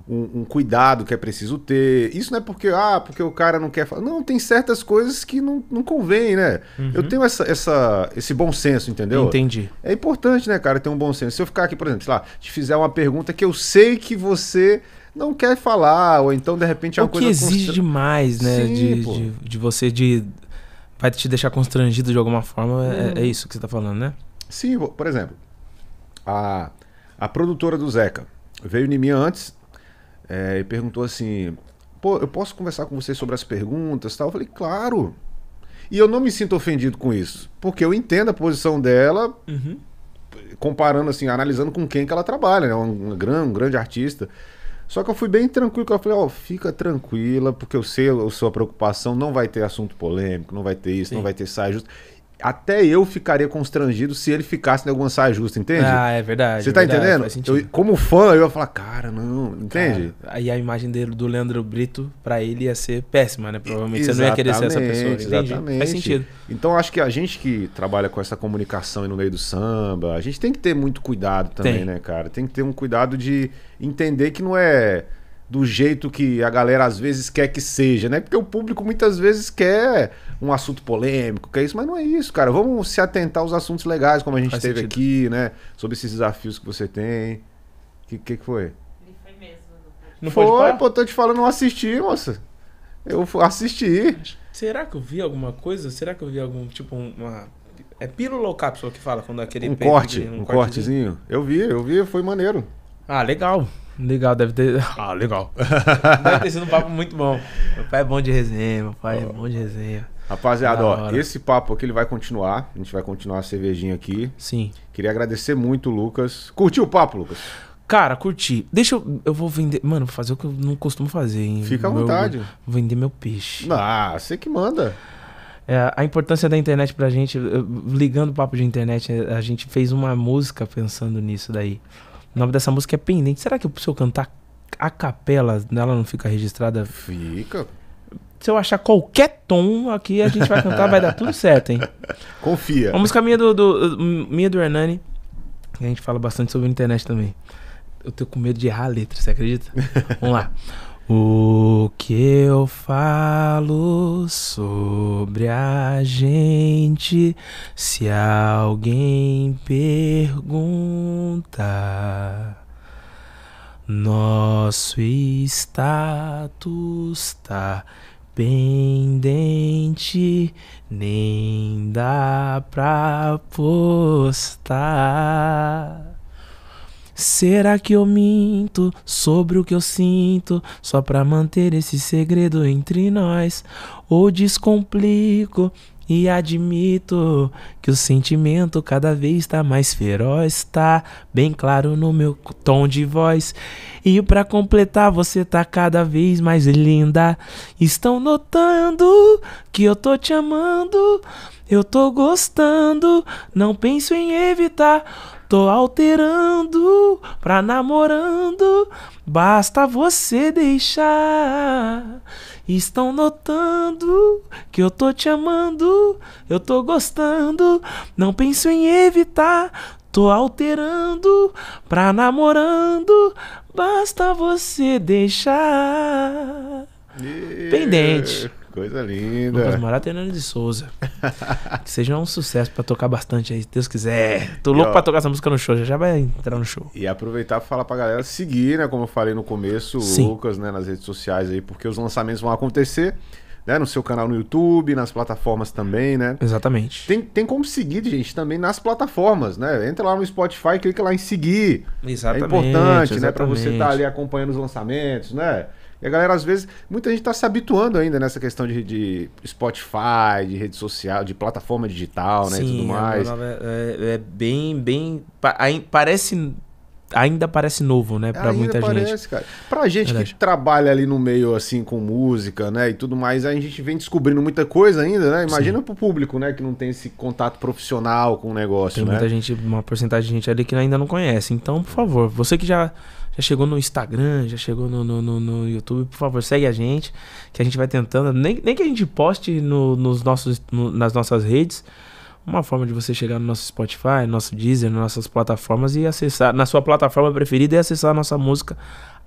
um, um cuidado que é preciso ter. Isso não é porque, ah, porque o cara não quer falar. Não, tem certas coisas que não, não convém, né? Eu tenho essa, essa, esse bom senso, entendeu? Entendi. É importante, né, cara, ter um bom senso. Se eu ficar aqui, por exemplo, sei lá, te fizer uma pergunta que eu sei que você não quer falar, ou então, de repente, é uma o que coisa... exige constra- demais, né? Sim, de, de, de você de. Vai te deixar constrangido de alguma forma. é- Uhum. É, isso que você tá falando, né? Sim, por exemplo, a, a produtora do Zeca veio em mim antes é, e perguntou assim: pô, eu posso conversar com você sobre as perguntas tal? Eu falei, claro. E eu não me sinto ofendido com isso, porque eu entendo a posição dela, Uhum. comparando assim, analisando com quem que ela trabalha, né? Um, um, gran- um grande artista. Só que eu fui bem tranquilo, que eu falei, ó, fica tranquila, porque eu sei a sua preocupação, não vai ter assunto polêmico, não vai ter isso, Sim. não vai ter saia justa. Até eu ficaria constrangido se ele ficasse em alguma saia justa, entende? Ah, é verdade. Você tá verdade, entendendo? Eu- como fã, eu ia falar, cara, não, entende? Cara, aí a imagem dele do Leandro Brito, pra ele ia ser péssima, né? Provavelmente você não ia querer ser essa pessoa. Exatamente, Entendi. exatamente. Faz sentido. Então acho que a gente que trabalha com essa comunicação aí no meio do samba, a gente tem que ter muito cuidado também, Tem. né, cara? Tem que ter um cuidado de entender que não é do jeito que a galera às vezes quer que seja, né? Porque o público muitas vezes quer um assunto polêmico, quer isso, mas não é isso, cara. Vamos se atentar aos assuntos legais, como a gente Faz teve sentido. aqui, né? Sobre esses desafios que você tem. O que, que que foi? Ele foi mesmo. Não foi, pô, tô te falando, não assisti, moça. Eu assisti. Será que eu vi alguma coisa? Será que eu vi algum, tipo, uma... É pílula ou cápsula que fala quando aquele... Um corte, pequeno, um cortezinho? cortezinho. Eu vi, eu vi, foi maneiro. Ah, legal. Legal, deve ter... Ah, legal. deve ter sido um papo muito bom. Meu pai é bom de resenha, meu pai é bom de resenha. Rapaziada, Da ó, hora. esse papo aqui ele vai continuar. A gente vai continuar a cervejinha aqui. Sim. Queria agradecer muito, Lucas. Curtiu o papo, Lucas? Cara, curti. Deixa eu... Eu vou vender... Mano, vou fazer o que eu não costumo fazer, hein? Fica à Meu- vontade. Vou vender meu peixe. Ah, você que manda. É, a importância da internet pra gente, ligando o papo de internet, a gente fez uma música pensando nisso daí. O nome dessa música é Pendente. Será que se eu cantar a capela, ela não fica registrada? Fica. Se eu achar qualquer tom aqui, a gente vai cantar, vai dar tudo certo, hein? Confia. Uma música minha do, do, minha do Hernani, que a gente fala bastante sobre internet também. Eu tô com medo de errar a letra, você acredita? Vamos lá. O que eu falo sobre a gente, se alguém pergunta, nosso status tá pendente, nem dá pra postar. Será que eu minto sobre o que eu sinto só pra manter esse segredo entre nós? Ou descomplico e admito que o sentimento cada vez tá mais feroz, tá bem claro no meu tom de voz. E pra completar, você tá cada vez mais linda. Estão notando que eu tô te amando, eu tô gostando, não penso em evitar. Tô alterando pra namorando, basta você deixar. Estão notando que eu tô te amando, eu tô gostando, não penso em evitar. Tô alterando pra namorando, basta você deixar. Ih, Pendente. Coisa Lucas linda. Morato e Hernani de Souza. que seja um sucesso pra tocar bastante aí, se Deus quiser. Tô E, louco ó, pra tocar essa música no show, já já vai entrar no show. E aproveitar para falar pra galera seguir, né? Como eu falei no começo, o. Lucas, né? Nas redes sociais aí, porque os lançamentos vão acontecer, né? No seu canal no YouTube, nas plataformas também, né? Exatamente. Tem, tem como seguir, gente, também nas plataformas, né? Entra lá no Spotify, clica lá em seguir. Exatamente. é importante, né? Pra você exatamente. estar ali acompanhando os lançamentos, né? E a galera, às vezes, muita gente tá se habituando ainda nessa questão de, de Spotify, de rede social, de plataforma digital, né? e tudo Sim, mais. É, é- é bem, bem. Parece. Ainda parece novo, né? Pra Ainda muita gente. parece, cara. Pra gente Verdade. que trabalha ali no meio, assim, com música, né, e tudo mais, aí a gente vem descobrindo muita coisa ainda, né? Imagina pro público, né, que não tem esse contato profissional com o negócio, Tem né? muita gente, uma porcentagem de gente ali que ainda não conhece. Então, por favor, você que já, já chegou no Instagram, já chegou no, no, no- no YouTube, por favor, segue a gente, que a gente vai tentando. Nem, nem que a gente poste no- nos nossos, no- nas nossas redes. Uma forma de você chegar no nosso Spotify, no nosso Deezer, nas nossas plataformas e acessar, na sua plataforma preferida e acessar a nossa música,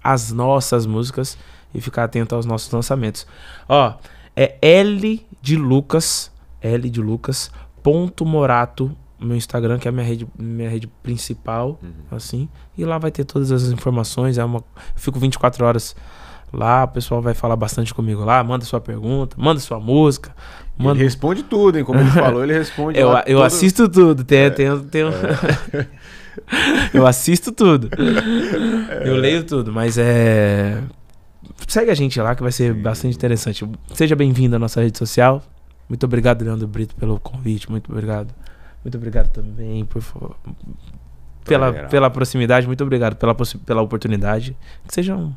as nossas músicas e ficar atento aos nossos lançamentos. Ó, é L de Lucas, L de Lucas, ponto Morato, meu Instagram, que é a minha rede, minha rede principal, assim. E lá vai ter todas as informações. É uma, eu fico 24 horas lá, o pessoal vai falar bastante comigo lá, manda sua pergunta, manda sua música, manda Ele responde tudo, hein? Como ele falou, ele responde. eu, eu todo- assisto tudo. Tem, tem, tem... eu assisto tudo. Eu leio tudo, mas é. Segue a gente lá que vai ser bastante interessante. Seja bem-vindo à nossa rede social. Muito obrigado, Leandro Brito, pelo convite. Muito obrigado. Muito obrigado também por favor. Pela, pela proximidade, muito obrigado pela, pela oportunidade. Que sejam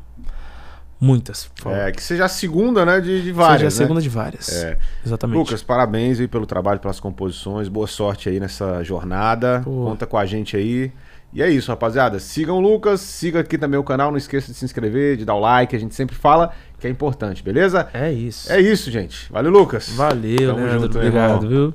muitas. É, que seja a segunda, né, de, de várias, Seja a né? segunda de várias. É. Exatamente. Lucas, parabéns aí pelo trabalho, pelas composições. Boa sorte aí nessa jornada. Pô. Conta com a gente aí. E é isso, rapaziada. Sigam o Lucas, siga aqui também o canal. Não esqueça de se inscrever, de dar o like. A gente sempre fala que é importante, beleza? É isso. É isso, gente. Valeu, Lucas. Valeu, Tamo Leandro. junto, obrigado, irmão. viu?